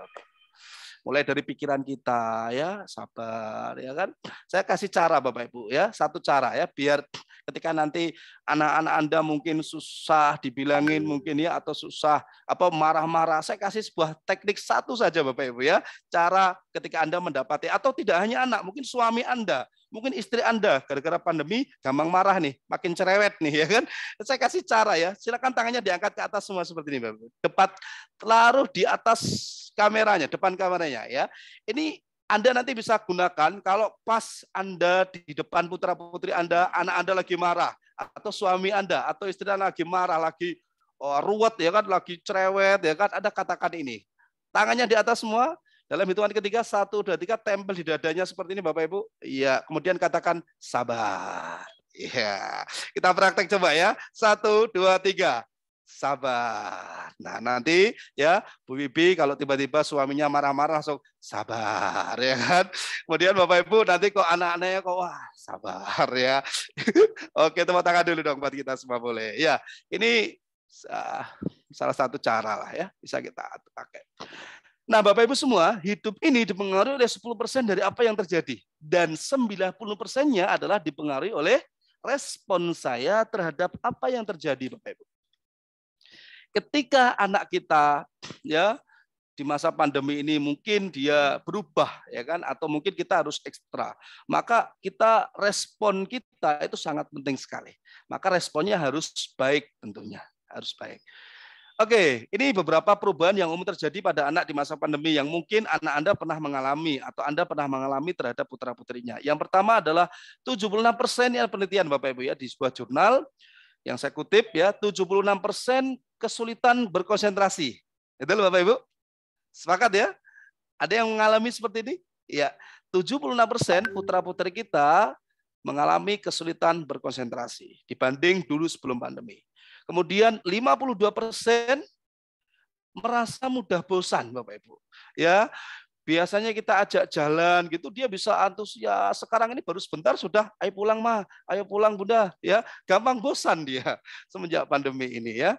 Mulai dari pikiran kita ya, sabar ya kan. Saya kasih cara Bapak Ibu ya, satu cara ya biar ketika nanti anak-anak Anda mungkin susah dibilangin mungkin ya atau susah apa marah-marah, saya kasih sebuah teknik satu saja Bapak Ibu ya. Cara ketika Anda mendapati atau tidak hanya anak, mungkin suami Anda Mungkin istri Anda gara-gara pandemi gampang marah nih, makin cerewet nih ya kan. Saya kasih cara ya, silakan tangannya diangkat ke atas semua seperti ini Bapak. Tepat taruh di atas kameranya, depan kameranya ya. Ini anda nanti bisa gunakan kalau pas Anda di depan putra-putri Anda, anak Anda lagi marah, atau suami Anda, atau istri Anda lagi marah, lagi oh, ruwet ya kan, lagi cerewet ya kan, ada katakan ini. Tangannya di atas semua, dalam hitungan ketiga, satu, dua, tiga, tempel di dadanya seperti ini Bapak Ibu. Iya, kemudian katakan sabar. Iya, kita praktek coba ya. Satu, dua, tiga. Sabar. Nah nanti ya Bu Bibi kalau tiba-tiba suaminya marah-marah langsung sabar ya kan. Kemudian Bapak Ibu nanti kok anak-anaknya kok wah sabar ya. Oke tepuk tangan dulu dong buat kita semua boleh. Ya ini uh, salah satu cara lah ya bisa kita pakai. Nah, Bapak Ibu semua, hidup ini dipengaruhi oleh 10% dari apa yang terjadi. Dan 90%-nya adalah dipengaruhi oleh respon saya terhadap apa yang terjadi, Bapak Ibu. Ketika anak kita ya di masa pandemi ini mungkin dia berubah ya kan atau mungkin kita harus ekstra maka kita respon kita itu sangat penting sekali maka responnya harus baik tentunya harus baik Oke, ini beberapa perubahan yang umum terjadi pada anak di masa pandemi yang mungkin anak Anda pernah mengalami atau Anda pernah mengalami terhadap putra-putrinya. Yang pertama adalah 76% yang penelitian Bapak Ibu ya di sebuah jurnal yang saya kutip ya, 76% kesulitan berkonsentrasi. Itu loh Bapak Ibu. Sepakat ya? Ada yang mengalami seperti ini? Ya, 76% putra-putri kita mengalami kesulitan berkonsentrasi dibanding dulu sebelum pandemi. Kemudian 52 persen merasa mudah bosan, Bapak Ibu. Ya, biasanya kita ajak jalan gitu dia bisa antusias. Sekarang ini baru sebentar sudah ayo pulang mah ayo pulang bunda. Ya gampang bosan dia semenjak pandemi ini ya.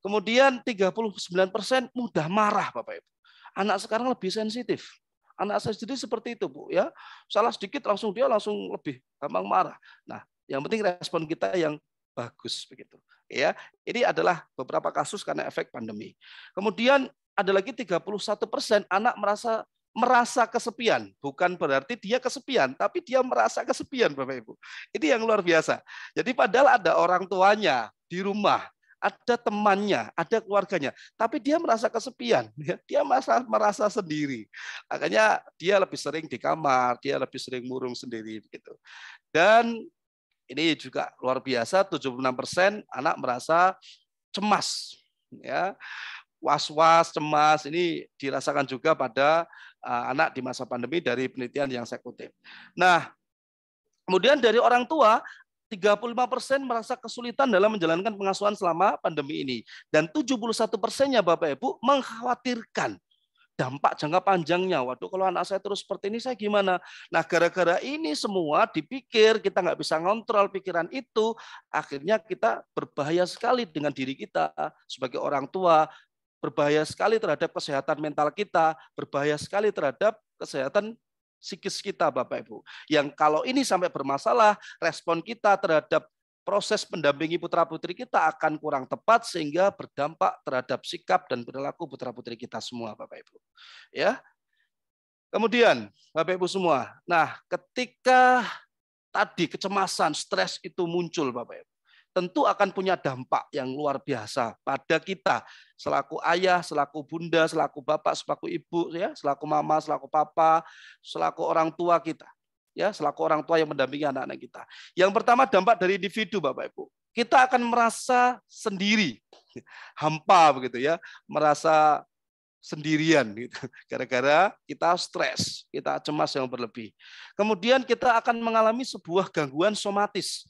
Kemudian 39% mudah marah Bapak Ibu. Anak sekarang lebih sensitif. Anak saya sendiri seperti itu Bu ya. Salah sedikit langsung dia langsung lebih gampang marah. Nah yang penting respon kita yang bagus begitu ya ini adalah beberapa kasus karena efek pandemi kemudian ada lagi 31 persen anak merasa merasa kesepian. Bukan berarti dia kesepian, tapi dia merasa kesepian Bapak Ibu. Ini yang luar biasa. Jadi padahal ada orang tuanya di rumah, ada temannya, ada keluarganya, tapi dia merasa kesepian, ya. dia merasa merasa sendiri. Makanya dia lebih sering di kamar, dia lebih sering murung sendiri gitu. Dan ini juga luar biasa, 76% anak merasa cemas, ya was-was, cemas ini dirasakan juga pada uh, anak di masa pandemi dari penelitian yang saya kutip. Nah, kemudian dari orang tua 35 persen merasa kesulitan dalam menjalankan pengasuhan selama pandemi ini. Dan 71 persennya Bapak Ibu mengkhawatirkan dampak jangka panjangnya. Waduh kalau anak saya terus seperti ini saya gimana? Nah gara-gara ini semua dipikir kita nggak bisa ngontrol pikiran itu. Akhirnya kita berbahaya sekali dengan diri kita sebagai orang tua. Berbahaya sekali terhadap kesehatan mental kita. Berbahaya sekali terhadap kesehatan psikis kita Bapak Ibu. Yang kalau ini sampai bermasalah, respon kita terhadap proses pendampingi putra-putri kita akan kurang tepat sehingga berdampak terhadap sikap dan perilaku putra-putri kita semua Bapak Ibu. Ya. Kemudian Bapak Ibu semua, nah ketika tadi kecemasan, stres itu muncul Bapak Ibu tentu akan punya dampak yang luar biasa pada kita selaku ayah, selaku bunda, selaku bapak, selaku ibu, ya, selaku mama, selaku papa, selaku orang tua kita, ya, selaku orang tua yang mendampingi anak-anak kita. Yang pertama dampak dari individu, bapak ibu, kita akan merasa sendiri, hampa begitu ya, merasa sendirian gitu. Gara-gara kita stres, kita cemas yang berlebih. Kemudian kita akan mengalami sebuah gangguan somatis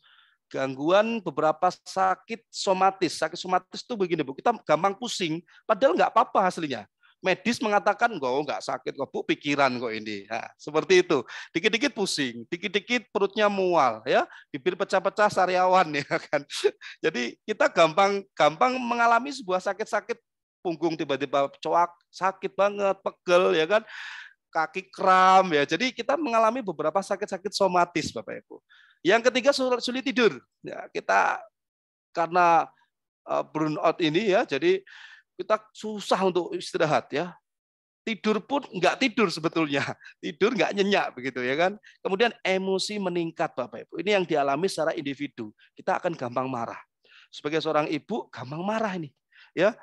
gangguan beberapa sakit somatis. Sakit somatis itu begini Bu, kita gampang pusing, padahal nggak apa-apa hasilnya. Medis mengatakan enggak, oh, nggak sakit kok Bu, pikiran kok ini. Nah, seperti itu. Dikit-dikit pusing, dikit-dikit perutnya mual, ya, bibir pecah-pecah sariawan ya kan. Jadi kita gampang gampang mengalami sebuah sakit-sakit punggung tiba-tiba coak, sakit banget, pegel ya kan kaki kram ya. Jadi kita mengalami beberapa sakit-sakit somatis Bapak Ibu. Yang ketiga sulit tidur. Ya, kita karena uh, burnout ini ya, jadi kita susah untuk istirahat ya. Tidur pun nggak tidur sebetulnya, tidur nggak nyenyak begitu ya kan. Kemudian emosi meningkat Bapak Ibu. Ini yang dialami secara individu. Kita akan gampang marah. Sebagai seorang ibu gampang marah ini. Ya,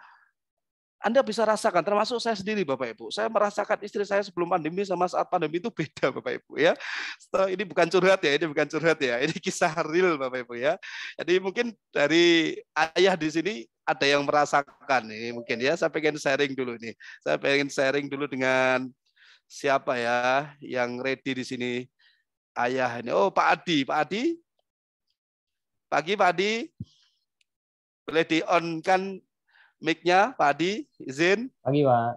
anda bisa rasakan, termasuk saya sendiri Bapak Ibu. Saya merasakan istri saya sebelum pandemi sama saat pandemi itu beda Bapak Ibu ya. Ini bukan curhat ya, ini bukan curhat ya. Ini kisah real Bapak Ibu ya. Jadi mungkin dari ayah di sini ada yang merasakan ini mungkin ya. Saya pengen sharing dulu nih. Saya pengen sharing dulu dengan siapa ya yang ready di sini. Ayah ini. Oh Pak Adi, Pak Adi. Pagi Pak Adi. Boleh di on kan mic-nya, Pak Adi, izin. Pagi, Pak.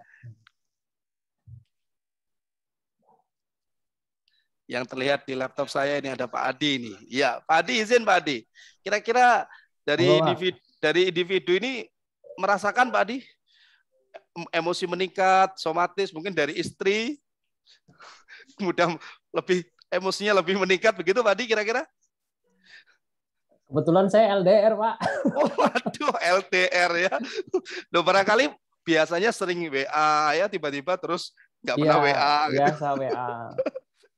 Yang terlihat di laptop saya ini ada Pak Adi ini. Ya, Pak Adi izin Pak Adi. Kira-kira dari oh, individu dari individu ini merasakan Pak Adi emosi meningkat, somatis mungkin dari istri kemudian lebih emosinya lebih meningkat begitu Pak Adi kira-kira? Kebetulan saya LDR, Pak. Oh, waduh, LDR ya. Loh, barangkali biasanya sering WA ya, tiba-tiba terus nggak pernah iya, WA. Gitu. Biasa WA.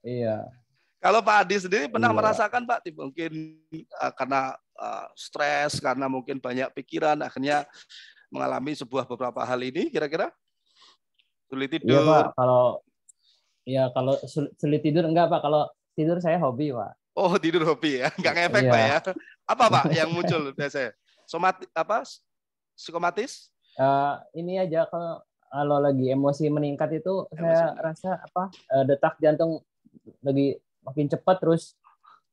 iya. Kalau Pak Adi sendiri pernah iya. merasakan, Pak, mungkin uh, karena uh, stres, karena mungkin banyak pikiran, akhirnya mengalami sebuah beberapa hal ini, kira-kira? Sulit iya, tidur. Iya, Pak. Kalau ya kalau sulit tidur enggak, Pak. Kalau tidur saya hobi, Pak. Oh, tidur hobi ya. Enggak ngefek, iya. Pak ya. Apa Pak yang muncul biasanya? Somatis apa? Psikomatis? Uh, ini aja kalau kalau lagi emosi meningkat itu emosi. saya rasa apa uh, detak jantung lagi makin cepat terus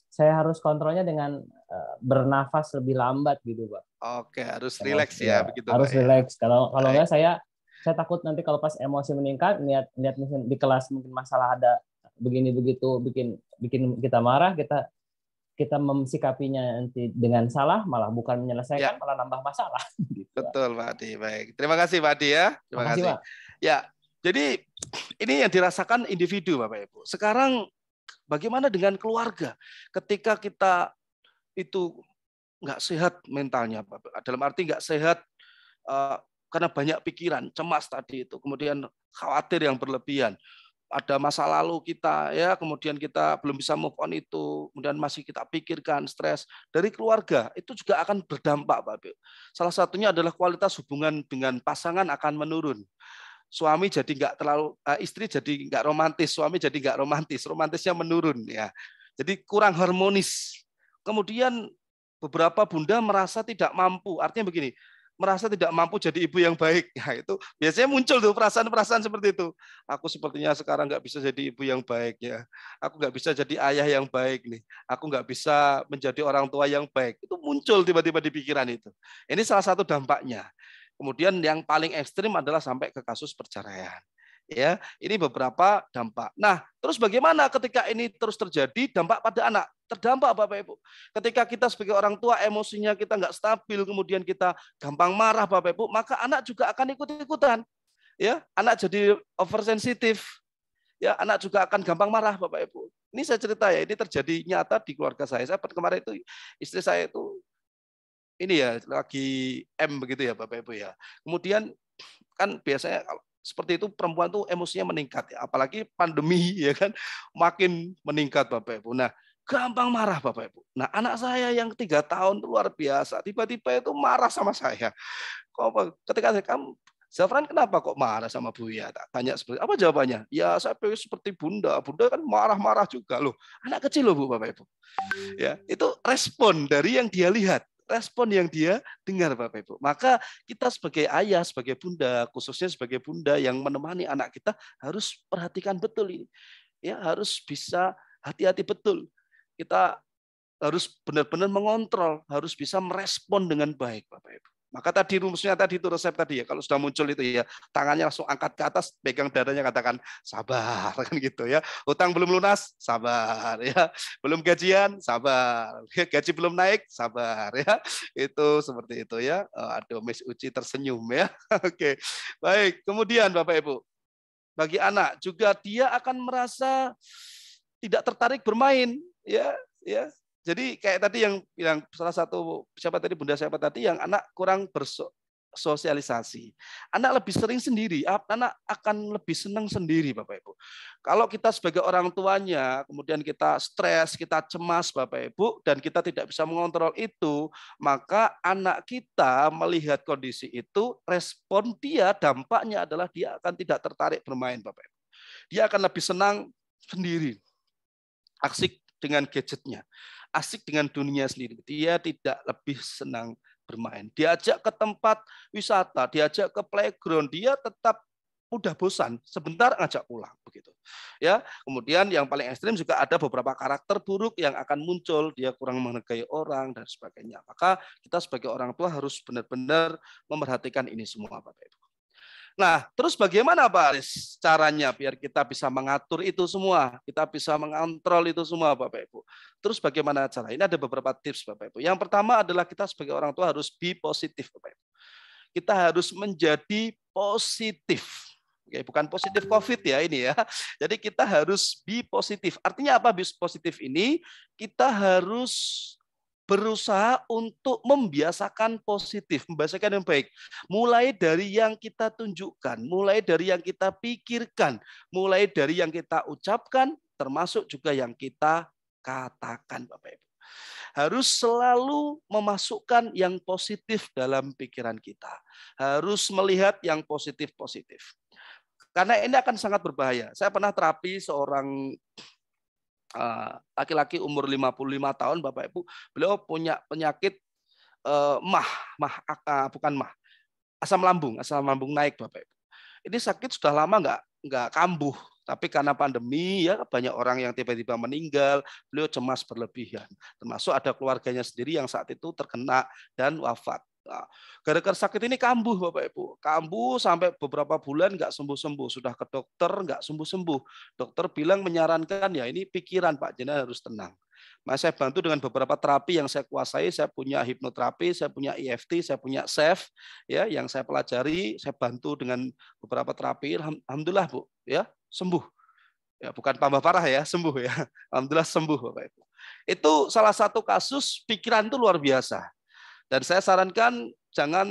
saya harus kontrolnya dengan uh, bernafas lebih lambat gitu pak. Oke harus rileks ya, ya begitu. Harus ya. rileks. Kalau kalau enggak saya saya takut nanti kalau pas emosi meningkat lihat lihat mungkin di kelas mungkin masalah ada begini begitu bikin bikin kita marah kita kita mensikapinya nanti dengan salah malah bukan menyelesaikan ya. malah nambah masalah. Gitu. Betul Pak Adi. Baik. Terima kasih Pak Adi ya. Terima kasih. Pak. Ya. Jadi ini yang dirasakan individu Bapak Ibu. Sekarang bagaimana dengan keluarga? Ketika kita itu nggak sehat mentalnya, Bapak. dalam arti nggak sehat uh, karena banyak pikiran, cemas tadi itu, kemudian khawatir yang berlebihan. Ada masa lalu kita ya, kemudian kita belum bisa move on itu, kemudian masih kita pikirkan stres dari keluarga itu juga akan berdampak, Pak. Salah satunya adalah kualitas hubungan dengan pasangan akan menurun suami jadi nggak terlalu uh, istri jadi nggak romantis, suami jadi nggak romantis, romantisnya menurun ya. Jadi kurang harmonis. Kemudian beberapa bunda merasa tidak mampu. Artinya begini, merasa tidak mampu jadi ibu yang baik. Ya, itu biasanya muncul tuh perasaan-perasaan seperti itu. Aku sepertinya sekarang nggak bisa jadi ibu yang baik ya. Aku nggak bisa jadi ayah yang baik nih. Aku nggak bisa menjadi orang tua yang baik. Itu muncul tiba-tiba di pikiran itu. Ini salah satu dampaknya. Kemudian yang paling ekstrim adalah sampai ke kasus perceraian. Ya, ini beberapa dampak. Nah, terus bagaimana ketika ini terus terjadi dampak pada anak? Terdampak Bapak Ibu. Ketika kita sebagai orang tua emosinya kita nggak stabil, kemudian kita gampang marah Bapak Ibu, maka anak juga akan ikut-ikutan. Ya, anak jadi oversensitif. Ya, anak juga akan gampang marah Bapak Ibu. Ini saya cerita ya, ini terjadi nyata di keluarga saya. Saya kemarin itu istri saya itu ini ya lagi M begitu ya Bapak Ibu ya. Kemudian kan biasanya kalau seperti itu perempuan tuh emosinya meningkat ya. apalagi pandemi ya kan makin meningkat Bapak Ibu. Nah, gampang marah Bapak Ibu. Nah, anak saya yang tiga tahun luar biasa, tiba-tiba itu marah sama saya. Kok ketika saya kamu Zafran kenapa kok marah sama Bu ya? Tanya seperti apa jawabannya? Ya saya seperti bunda. Bunda kan marah-marah juga loh. Anak kecil loh Bu Bapak Ibu. Ya, itu respon dari yang dia lihat respon yang dia dengar Bapak Ibu. Maka kita sebagai ayah, sebagai bunda, khususnya sebagai bunda yang menemani anak kita harus perhatikan betul ini. Ya, harus bisa hati-hati betul. Kita harus benar-benar mengontrol, harus bisa merespon dengan baik Bapak Ibu. Maka tadi rumusnya tadi itu resep tadi ya. Kalau sudah muncul itu ya, tangannya langsung angkat ke atas, pegang dadanya katakan sabar kan gitu ya. Utang belum lunas, sabar ya. Belum gajian, sabar. Gaji belum naik, sabar ya. Itu seperti itu ya. Oh, aduh, Miss Uci tersenyum ya. Oke. Baik, kemudian Bapak Ibu. Bagi anak juga dia akan merasa tidak tertarik bermain ya ya jadi kayak tadi yang yang salah satu siapa tadi bunda siapa tadi yang anak kurang bersosialisasi. Anak lebih sering sendiri, anak akan lebih senang sendiri Bapak Ibu. Kalau kita sebagai orang tuanya, kemudian kita stres, kita cemas Bapak Ibu, dan kita tidak bisa mengontrol itu, maka anak kita melihat kondisi itu, respon dia, dampaknya adalah dia akan tidak tertarik bermain Bapak Ibu. Dia akan lebih senang sendiri, asik dengan gadgetnya asik dengan dunia sendiri. Dia tidak lebih senang bermain. Diajak ke tempat wisata, diajak ke playground, dia tetap udah bosan, sebentar ngajak pulang begitu. Ya, kemudian yang paling ekstrim juga ada beberapa karakter buruk yang akan muncul, dia kurang menghargai orang dan sebagainya. Maka kita sebagai orang tua harus benar-benar memperhatikan ini semua Bapak Ibu. Nah, terus bagaimana Pak Aris caranya biar kita bisa mengatur itu semua, kita bisa mengontrol itu semua Bapak Ibu. Terus bagaimana cara? Ini ada beberapa tips Bapak Ibu. Yang pertama adalah kita sebagai orang tua harus be positif Bapak Ibu. Kita harus menjadi positif. Oke, bukan positif COVID ya ini ya. Jadi kita harus be positif. Artinya apa be positif ini? Kita harus berusaha untuk membiasakan positif, membiasakan yang baik. Mulai dari yang kita tunjukkan, mulai dari yang kita pikirkan, mulai dari yang kita ucapkan, termasuk juga yang kita katakan, Bapak Ibu. Harus selalu memasukkan yang positif dalam pikiran kita. Harus melihat yang positif-positif. Karena ini akan sangat berbahaya. Saya pernah terapi seorang laki-laki umur 55 tahun Bapak Ibu, beliau punya penyakit uh, mah, mah uh, bukan mah, asam lambung, asam lambung naik Bapak Ibu. Ini sakit sudah lama nggak nggak kambuh, tapi karena pandemi ya banyak orang yang tiba-tiba meninggal, beliau cemas berlebihan. Termasuk ada keluarganya sendiri yang saat itu terkena dan wafat. Nah, gara-gara sakit ini kambuh Bapak Ibu. Kambuh sampai beberapa bulan nggak sembuh-sembuh. Sudah ke dokter nggak sembuh-sembuh. Dokter bilang menyarankan ya ini pikiran Pak Jenderal harus tenang. Mas saya bantu dengan beberapa terapi yang saya kuasai. Saya punya hipnoterapi, saya punya EFT, saya punya SEF ya yang saya pelajari. Saya bantu dengan beberapa terapi. Alhamdulillah Bu, ya sembuh. Ya bukan tambah parah ya, sembuh ya. Alhamdulillah sembuh Bapak Ibu. Itu salah satu kasus pikiran itu luar biasa dan saya sarankan jangan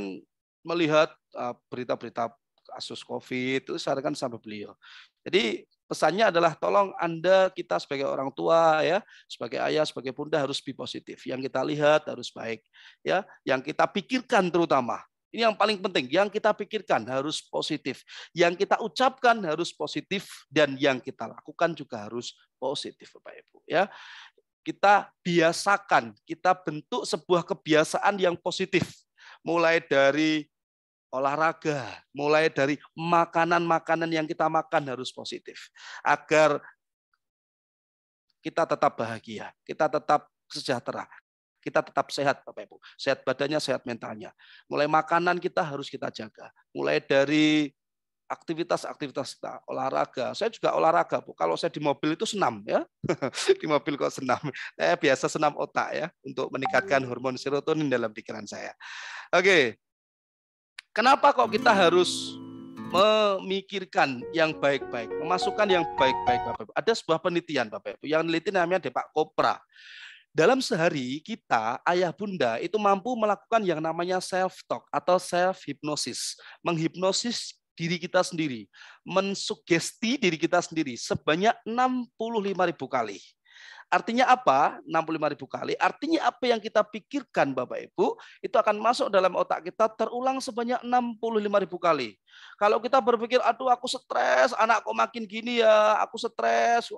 melihat uh, berita-berita kasus COVID itu sarankan sama beliau. Jadi pesannya adalah tolong Anda kita sebagai orang tua ya, sebagai ayah, sebagai bunda harus be positif. Yang kita lihat harus baik ya, yang kita pikirkan terutama. Ini yang paling penting, yang kita pikirkan harus positif, yang kita ucapkan harus positif dan yang kita lakukan juga harus positif Bapak Ibu ya. Kita biasakan, kita bentuk sebuah kebiasaan yang positif mulai dari olahraga, mulai dari makanan-makanan yang kita makan harus positif agar kita tetap bahagia, kita tetap sejahtera, kita tetap sehat Bapak Ibu. Sehat badannya, sehat mentalnya. Mulai makanan kita harus kita jaga. Mulai dari aktivitas-aktivitas kita, olahraga. Saya juga olahraga, Bu. Kalau saya di mobil itu senam ya. di mobil kok senam. Saya biasa senam otak ya untuk meningkatkan hormon serotonin dalam pikiran saya. Oke, Kenapa kok kita harus memikirkan yang baik-baik, memasukkan yang baik-baik Bapak Ibu. Ada sebuah penelitian Bapak Ibu, yang neliti namanya Depak Kopra. Dalam sehari kita, ayah bunda, itu mampu melakukan yang namanya self-talk atau self-hypnosis. Menghipnosis diri kita sendiri, mensugesti diri kita sendiri sebanyak 65 ribu kali. Artinya apa? 65 ribu kali. Artinya apa yang kita pikirkan Bapak Ibu, itu akan masuk dalam otak kita terulang sebanyak 65 ribu kali. Kalau kita berpikir, aduh aku stres, anakku makin gini ya, aku stres,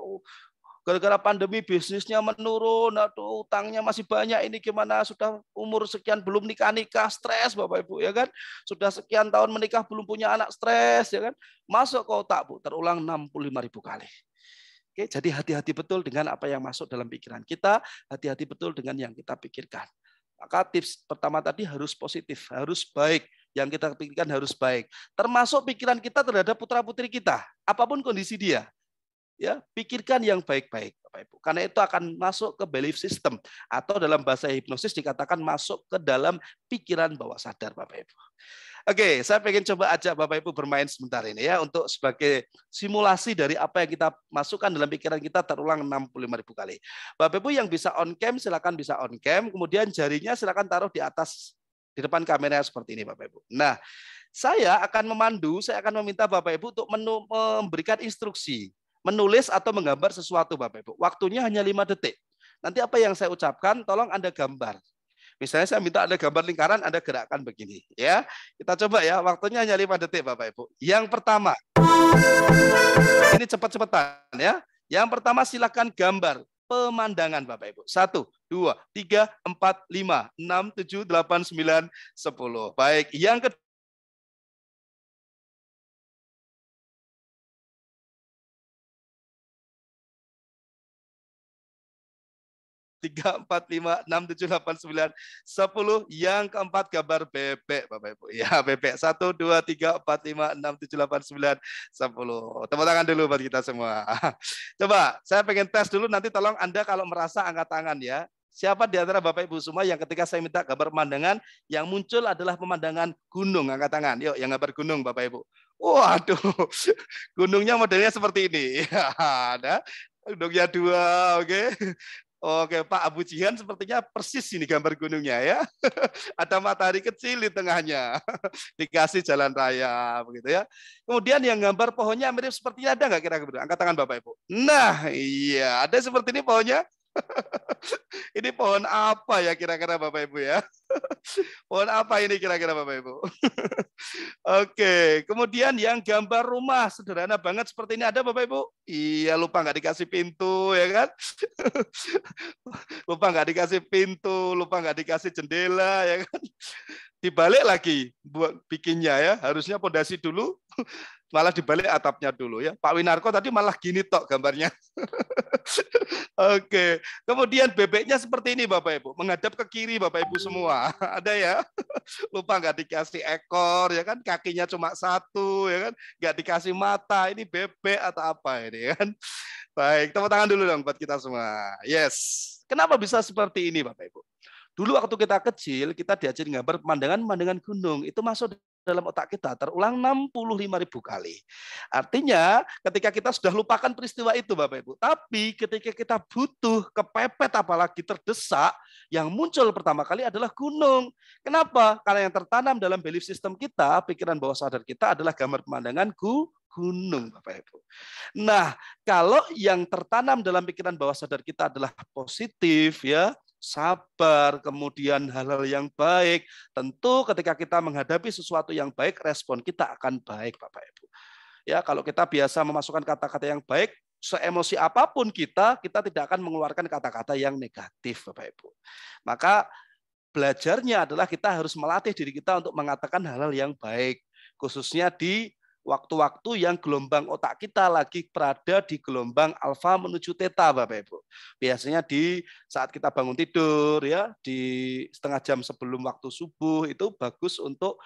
gara-gara pandemi bisnisnya menurun, aduh utangnya masih banyak, ini gimana, sudah umur sekian belum nikah-nikah, stres Bapak Ibu, ya kan? Sudah sekian tahun menikah belum punya anak, stres, ya kan? Masuk ke otak Bu, terulang 65 ribu kali. Oke, jadi hati-hati betul dengan apa yang masuk dalam pikiran kita, hati-hati betul dengan yang kita pikirkan. Maka tips pertama tadi harus positif, harus baik. Yang kita pikirkan harus baik. Termasuk pikiran kita terhadap putra-putri kita, apa pun kondisi dia. Ya, pikirkan yang baik-baik, Bapak Ibu. Karena itu akan masuk ke belief system atau dalam bahasa hipnosis dikatakan masuk ke dalam pikiran bawah sadar, Bapak Ibu. Oke, saya pengen coba ajak Bapak Ibu bermain sebentar ini ya untuk sebagai simulasi dari apa yang kita masukkan dalam pikiran kita terulang 65 ribu kali. Bapak Ibu yang bisa on cam silakan bisa on cam, kemudian jarinya silakan taruh di atas di depan kamera seperti ini Bapak Ibu. Nah, saya akan memandu, saya akan meminta Bapak Ibu untuk memberikan instruksi, menulis atau menggambar sesuatu Bapak Ibu. Waktunya hanya lima detik. Nanti apa yang saya ucapkan, tolong Anda gambar. Misalnya saya minta ada gambar lingkaran, ada gerakan begini. Ya, kita coba ya. Waktunya hanya lima detik, Bapak Ibu. Yang pertama, ini cepat-cepatan ya. Yang pertama silakan gambar pemandangan Bapak Ibu. Satu, dua, tiga, empat, lima, enam, tujuh, delapan, sembilan, sepuluh. Baik. Yang kedua tiga, empat, lima, enam, tujuh, delapan, sembilan, sepuluh. Yang keempat gambar bebek, Bapak Ibu. Ya, bebek. Satu, dua, tiga, empat, lima, enam, tujuh, delapan, sembilan, sepuluh. Tepuk tangan dulu buat kita semua. Coba, saya pengen tes dulu. Nanti tolong Anda kalau merasa angkat tangan ya. Siapa di antara Bapak Ibu semua yang ketika saya minta gambar pemandangan, yang muncul adalah pemandangan gunung. Angkat tangan. Yuk, yang gambar gunung Bapak Ibu. Waduh, gunungnya modelnya seperti ini. Ya, ada gunungnya dua, oke. Okay. Oke, Pak Abu Jihan sepertinya persis ini gambar gunungnya ya. Ada matahari kecil di tengahnya. Dikasih jalan raya begitu ya. Kemudian yang gambar pohonnya mirip sepertinya ada nggak kira-kira? Angkat tangan Bapak Ibu. Nah, iya, ada seperti ini pohonnya. ini pohon apa ya kira-kira Bapak Ibu ya? pohon apa ini kira-kira Bapak Ibu? Oke, kemudian yang gambar rumah sederhana banget seperti ini ada Bapak Ibu? Iya, lupa nggak dikasih pintu ya kan? lupa nggak dikasih pintu, lupa nggak dikasih jendela ya kan? Dibalik lagi buat bikinnya ya, harusnya pondasi dulu, malah dibalik atapnya dulu ya. Pak Winarko tadi malah gini tok gambarnya. Oke, kemudian bebeknya seperti ini Bapak Ibu, menghadap ke kiri Bapak Ibu semua. Ada ya? Lupa nggak dikasih ekor ya kan, kakinya cuma satu ya kan, nggak dikasih mata. Ini bebek atau apa ini ya kan? Baik, tepuk tangan dulu dong buat kita semua. Yes. Kenapa bisa seperti ini Bapak Ibu? Dulu waktu kita kecil, kita diajarin gambar pemandangan-pemandangan gunung. Itu masuk dalam otak kita terulang 65 ribu kali. Artinya ketika kita sudah lupakan peristiwa itu Bapak Ibu. Tapi ketika kita butuh, kepepet apalagi terdesak, yang muncul pertama kali adalah gunung. Kenapa? Karena yang tertanam dalam belief system kita, pikiran bawah sadar kita adalah gambar pemandangan gu gunung Bapak Ibu. Nah, kalau yang tertanam dalam pikiran bawah sadar kita adalah positif ya, sabar, kemudian hal-hal yang baik. Tentu ketika kita menghadapi sesuatu yang baik, respon kita akan baik, Bapak Ibu. Ya, kalau kita biasa memasukkan kata-kata yang baik, seemosi apa pun kita, kita tidak akan mengeluarkan kata-kata yang negatif, Bapak Ibu. Maka belajarnya adalah kita harus melatih diri kita untuk mengatakan hal-hal yang baik, khususnya di waktu-waktu yang gelombang otak kita lagi berada di gelombang alfa menuju theta Bapak Ibu. Biasanya di saat kita bangun tidur ya di setengah jam sebelum waktu subuh itu bagus untuk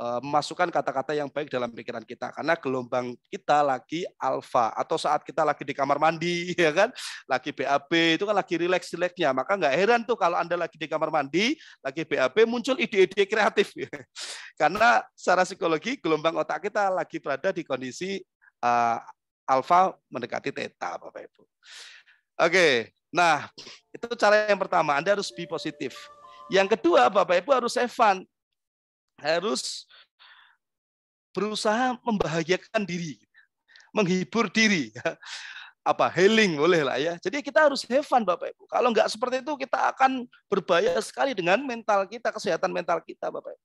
memasukkan kata-kata yang baik dalam pikiran kita. Karena gelombang kita lagi alfa atau saat kita lagi di kamar mandi ya kan? Lagi BAB itu kan lagi rileks rileksnya maka nggak heran tuh kalau anda lagi di kamar mandi lagi BAB muncul ide-ide kreatif. Karena secara psikologi gelombang otak kita lagi berada di kondisi uh, alfa mendekati theta bapak ibu. Oke nah itu cara yang pertama. Anda harus be positif. Yang kedua bapak ibu harus have fun harus berusaha membahagiakan diri, menghibur diri. Apa healing boleh lah ya. Jadi kita harus have fun Bapak Ibu. Kalau nggak seperti itu kita akan berbahaya sekali dengan mental kita, kesehatan mental kita Bapak Ibu.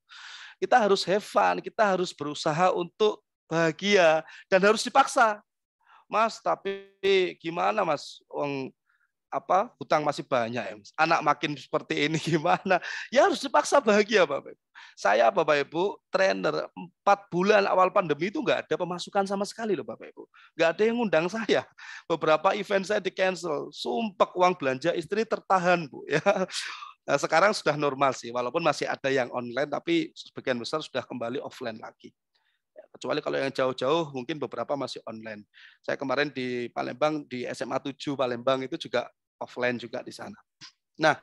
Kita harus have fun, kita harus berusaha untuk bahagia dan harus dipaksa. Mas, tapi gimana Mas? Apa hutang masih banyak ya. Anak makin seperti ini gimana? Ya harus dipaksa bahagia Bapak Ibu. Saya Bapak Ibu trainer empat bulan awal pandemi itu nggak ada pemasukan sama sekali loh Bapak Ibu. Nggak ada yang ngundang saya. Beberapa event saya di cancel. Sumpah uang belanja istri tertahan Bu ya. Nah, sekarang sudah normal sih, walaupun masih ada yang online, tapi sebagian besar sudah kembali offline lagi ya, kecuali kalau yang jauh-jauh mungkin beberapa masih online. Saya kemarin di Palembang di SMA 7 Palembang itu juga offline juga di sana. Nah,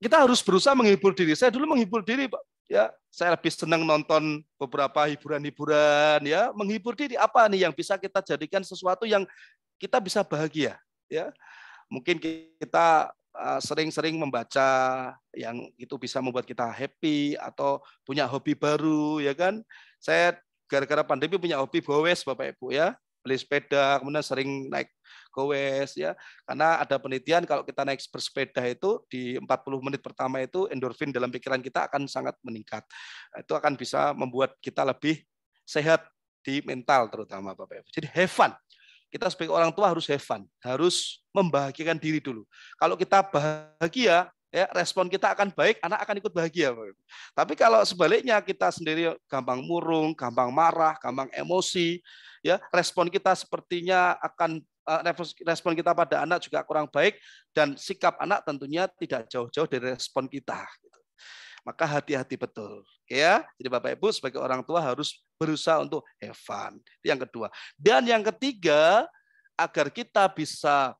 kita harus berusaha menghibur diri. Saya dulu menghibur diri, Pak. Ya, saya lebih senang nonton beberapa hiburan-hiburan ya, menghibur diri apa nih yang bisa kita jadikan sesuatu yang kita bisa bahagia, ya. Mungkin kita uh, sering-sering membaca yang itu bisa membuat kita happy atau punya hobi baru ya kan. Saya gara-gara pandemi punya hobi bowes Bapak Ibu ya beli sepeda, kemudian sering naik gowes ya. Karena ada penelitian kalau kita naik bersepeda itu di 40 menit pertama itu endorfin dalam pikiran kita akan sangat meningkat. Itu akan bisa membuat kita lebih sehat di mental terutama Bapak Ibu. Jadi have fun. Kita sebagai orang tua harus have fun, harus membahagiakan diri dulu. Kalau kita bahagia, ya respon kita akan baik, anak akan ikut bahagia. Tapi kalau sebaliknya kita sendiri gampang murung, gampang marah, gampang emosi, ya respon kita sepertinya akan respon kita pada anak juga kurang baik dan sikap anak tentunya tidak jauh-jauh dari respon kita. Gitu. Maka hati-hati betul, ya. Jadi Bapak Ibu sebagai orang tua harus berusaha untuk have fun. Yang kedua. Dan yang ketiga, agar kita bisa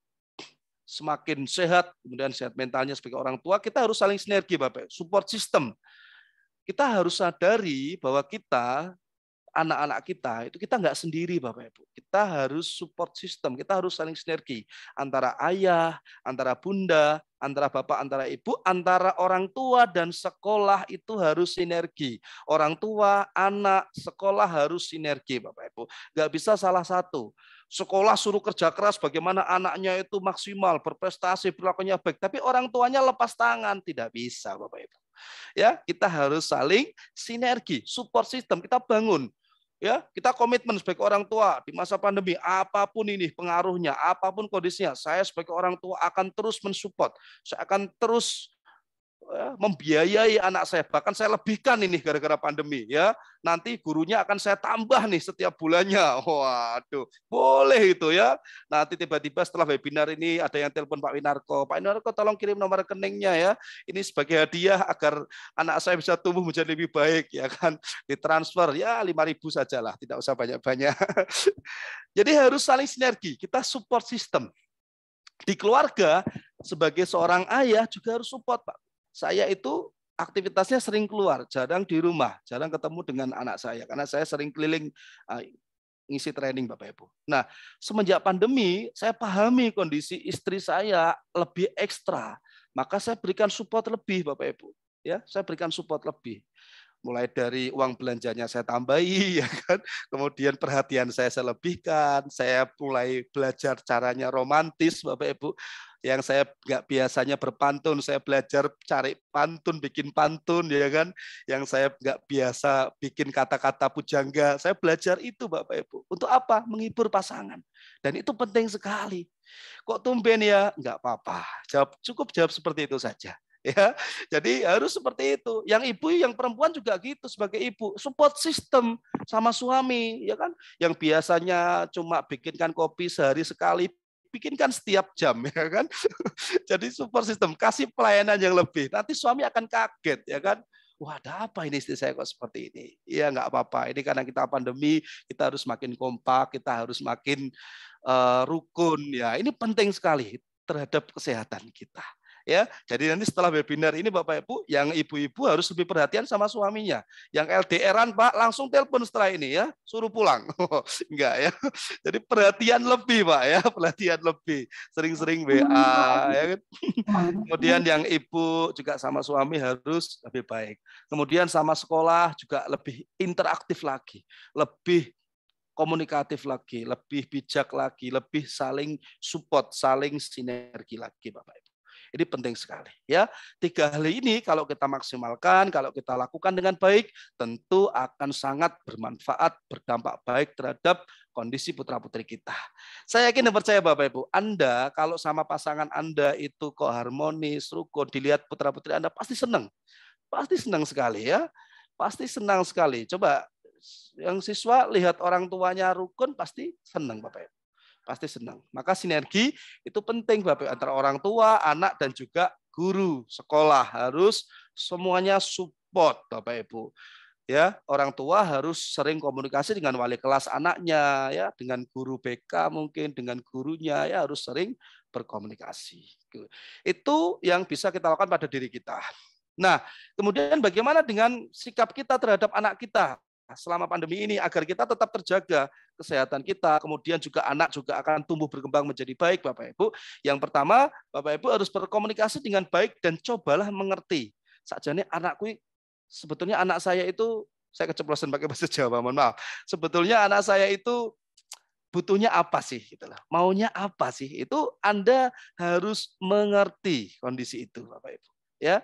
semakin sehat, kemudian sehat mentalnya sebagai orang tua, kita harus saling sinergi, Bapak. Support system. Kita harus sadari bahwa kita anak-anak kita itu kita nggak sendiri Bapak Ibu. Kita harus support system, kita harus saling sinergi antara ayah, antara bunda, antara bapak, antara ibu, antara orang tua dan sekolah itu harus sinergi. Orang tua, anak, sekolah harus sinergi Bapak Ibu. Nggak bisa salah satu. Sekolah suruh kerja keras bagaimana anaknya itu maksimal, berprestasi, perilakunya baik. Tapi orang tuanya lepas tangan. Tidak bisa Bapak Ibu. Ya, kita harus saling sinergi, support system kita bangun ya kita komitmen sebagai orang tua di masa pandemi apa pun ini pengaruhnya apa pun kondisinya saya sebagai orang tua akan terus mensupport saya akan terus membiayai anak saya. Bahkan saya lebihkan ini gara-gara pandemi ya. Nanti gurunya akan saya tambah nih setiap bulannya. Waduh boleh itu ya. Nanti tiba-tiba setelah webinar ini ada yang telepon Pak Winarko Pak Winarko tolong kirim nomor rekeningnya ya. Ini sebagai hadiah agar anak saya bisa tumbuh menjadi lebih baik ya kan. Ditransfer ya 5000 saja lah tidak usah banyak-banyak. Jadi harus saling sinergi. Kita support system. Di keluarga sebagai seorang ayah juga harus support Pak saya itu aktivitasnya sering keluar, jarang di rumah, jarang ketemu dengan anak saya karena saya sering keliling uh, ngisi training Bapak Ibu. Nah, semenjak pandemi saya pahami kondisi istri saya lebih ekstra, maka saya berikan support lebih Bapak Ibu. Ya, saya berikan support lebih mulai dari uang belanjanya saya tambahi ya kan kemudian perhatian saya saya lebihkan saya mulai belajar caranya romantis Bapak Ibu yang saya nggak biasanya berpantun saya belajar cari pantun bikin pantun ya kan? Yang saya nggak biasa bikin kata-kata pujangga. Saya belajar itu Bapak Ibu. Untuk apa? Menghibur pasangan. Dan itu penting sekali. Kok tumben ya? Nggak apa-apa. Jawab cukup jawab seperti itu saja ya. Jadi harus seperti itu. Yang ibu, yang perempuan juga gitu sebagai ibu, support system sama suami, ya kan? Yang biasanya cuma bikinkan kopi sehari sekali, bikinkan setiap jam ya kan. Jadi support system, kasih pelayanan yang lebih. Nanti suami akan kaget ya kan. Wah, ada apa ini istri saya kok seperti ini? Iya, nggak apa-apa. Ini karena kita pandemi, kita harus makin kompak, kita harus makin uh, rukun. Ya, ini penting sekali terhadap kesehatan kita ya. Jadi nanti setelah webinar ini Bapak Ibu, yang ibu-ibu harus lebih perhatian sama suaminya. Yang LDRan Pak langsung telepon setelah ini ya, suruh pulang. Enggak ya. Jadi perhatian lebih Pak ya, perhatian lebih. Sering-sering WA ya kan. Kemudian yang ibu juga sama suami harus lebih baik. Kemudian sama sekolah juga lebih interaktif lagi, lebih komunikatif lagi, lebih bijak lagi, lebih saling support, saling sinergi lagi Bapak Ibu. Ini penting sekali ya. Tiga hal ini kalau kita maksimalkan, kalau kita lakukan dengan baik, tentu akan sangat bermanfaat, berdampak baik terhadap kondisi putra-putri kita. Saya yakin dan percaya Bapak Ibu, Anda kalau sama pasangan Anda itu kok harmonis, rukun, dilihat putra-putri Anda pasti senang. Pasti senang sekali ya. Pasti senang sekali. Coba yang siswa lihat orang tuanya rukun pasti senang Bapak Ibu pasti senang. Maka sinergi itu penting Bapak antara orang tua, anak dan juga guru sekolah harus semuanya support Bapak Ibu. Ya, orang tua harus sering komunikasi dengan wali kelas anaknya ya, dengan guru BK mungkin dengan gurunya ya harus sering berkomunikasi. Itu yang bisa kita lakukan pada diri kita. Nah, kemudian bagaimana dengan sikap kita terhadap anak kita? Selama pandemi ini agar kita tetap terjaga kesehatan kita, kemudian juga anak juga akan tumbuh berkembang menjadi baik Bapak Ibu. Yang pertama, Bapak Ibu harus berkomunikasi dengan baik dan cobalah mengerti. Sakjane anakku sebetulnya anak saya itu saya keceplosan pakai bahasa Jawa, mohon maaf. Sebetulnya anak saya itu butuhnya apa sih gitu Maunya apa sih? Itu Anda harus mengerti kondisi itu Bapak Ibu. Ya.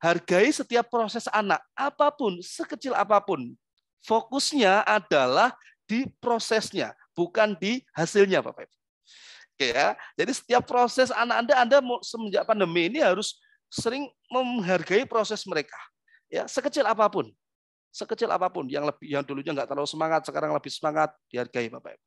Hargai setiap proses anak, apa pun, sekecil apa pun, Fokusnya adalah di prosesnya, bukan di hasilnya, Bapak Ibu. Oke ya. Jadi setiap proses anak Anda, Anda semenjak pandemi ini harus sering menghargai proses mereka. Ya, sekecil apa pun. Sekecil apa pun yang lebih yang dulunya nggak terlalu semangat, sekarang lebih semangat, dihargai Bapak Ibu.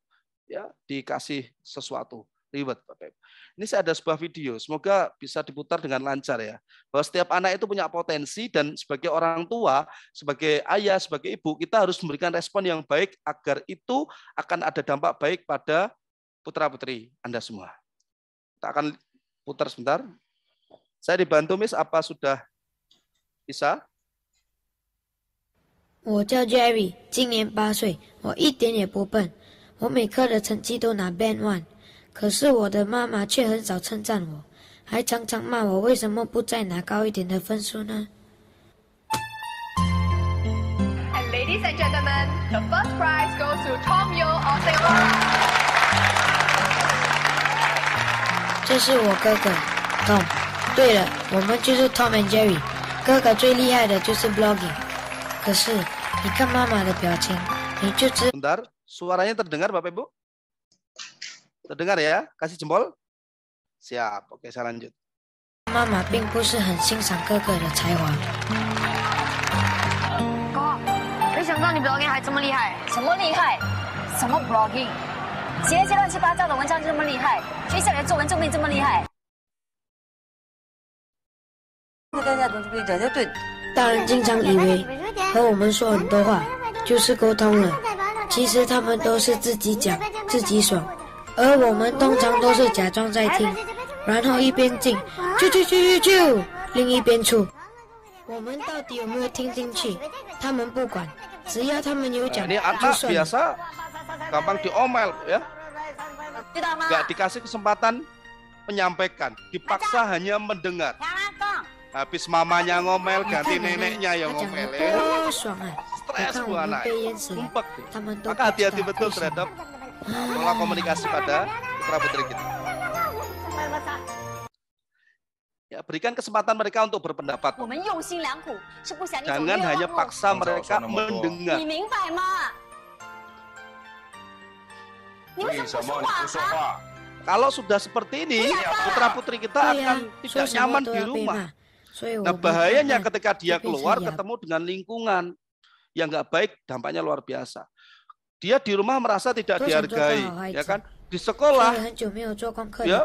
Ya, dikasih sesuatu reward Bapak Ibu. Ini saya ada sebuah video, semoga bisa diputar dengan lancar ya. Bahwa setiap anak itu punya potensi dan sebagai orang tua, sebagai ayah, sebagai ibu, kita harus memberikan respon yang baik agar itu akan ada dampak baik pada putra-putri Anda semua. Kita akan putar sebentar. Saya dibantu Miss, apa sudah bisa? 我叫 Jerry，今年八岁，我一点也不笨，我每科的成绩都拿 Band One。 可是我的妈妈却很少称赞我，还常常骂我为什么不再拿高一点的分数呢？And ladies and gentlemen, the first prize goes to Tom Yo of Singapore. 这是我哥哥，Tom。对了，我们就是 Tom and Jerry。哥哥最厉害的就是 blogging。可是你看妈妈的表情，你就知。Bentar, suaranya terdengar Bapak Ibu? Terdengar ya? Kasih jempol. Siap. Oke, saya lanjut. 妈妈并不是很欣赏哥哥的才华。哥，没想到你 blogging 还这么厉害。什么厉害？什么 blogging？写一些乱七八糟的文章就这么厉害？学校里的作文就没这么厉害？大人经常以为和我们说很多话就是沟通了，其实他们都是自己讲自己爽。而我们通常都是假装在听，然后一边进，啾啾啾啾啾，另一边出。 我们到底有没有听进去？他们不管，只要他们有 Nah, 讲 ini 就 anak 算了。 biasa gampang diomel ya. Nggak dikasih kesempatan menyampaikan, dipaksa hanya mendengar. Habis mamanya ngomel, ganti neneknya yang 他讲 ngomel 的 ya. 多爽啊！我 Stres 看 bu 我们 anak. 被淹死了， Sumpek. 他们都 Maka hati-hati betul terhadap pola komunikasi pada putra putri kita. Ya, berikan kesempatan mereka untuk berpendapat. Jangan hanya paksa mereka mendengar. Kalau sudah seperti ini, putra-putri kita akan tidak nyaman di rumah. Nah, bahayanya ketika dia keluar ketemu dengan lingkungan yang nggak baik, dampaknya luar biasa dia di rumah merasa tidak dihargai, ya kan? Di sekolah, ya,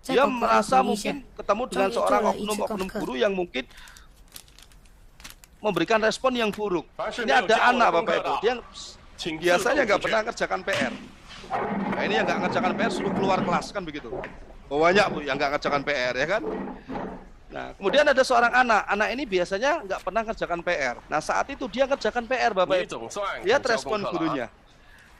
dia merasa mungkin ketemu dengan seorang oknum-oknum guru yang mungkin memberikan respon yang buruk. Ini ada anak Bapak Ibu, dia biasanya nggak pernah kerjakan PR. Nah ini yang nggak ngerjakan PR suruh keluar kelas kan begitu. Oh, banyak bu yang nggak ngerjakan PR ya kan. Nah, kemudian ada seorang anak. Anak ini biasanya nggak pernah kerjakan PR. Nah, saat itu dia kerjakan PR, Bapak Ibu. Lihat respon gurunya.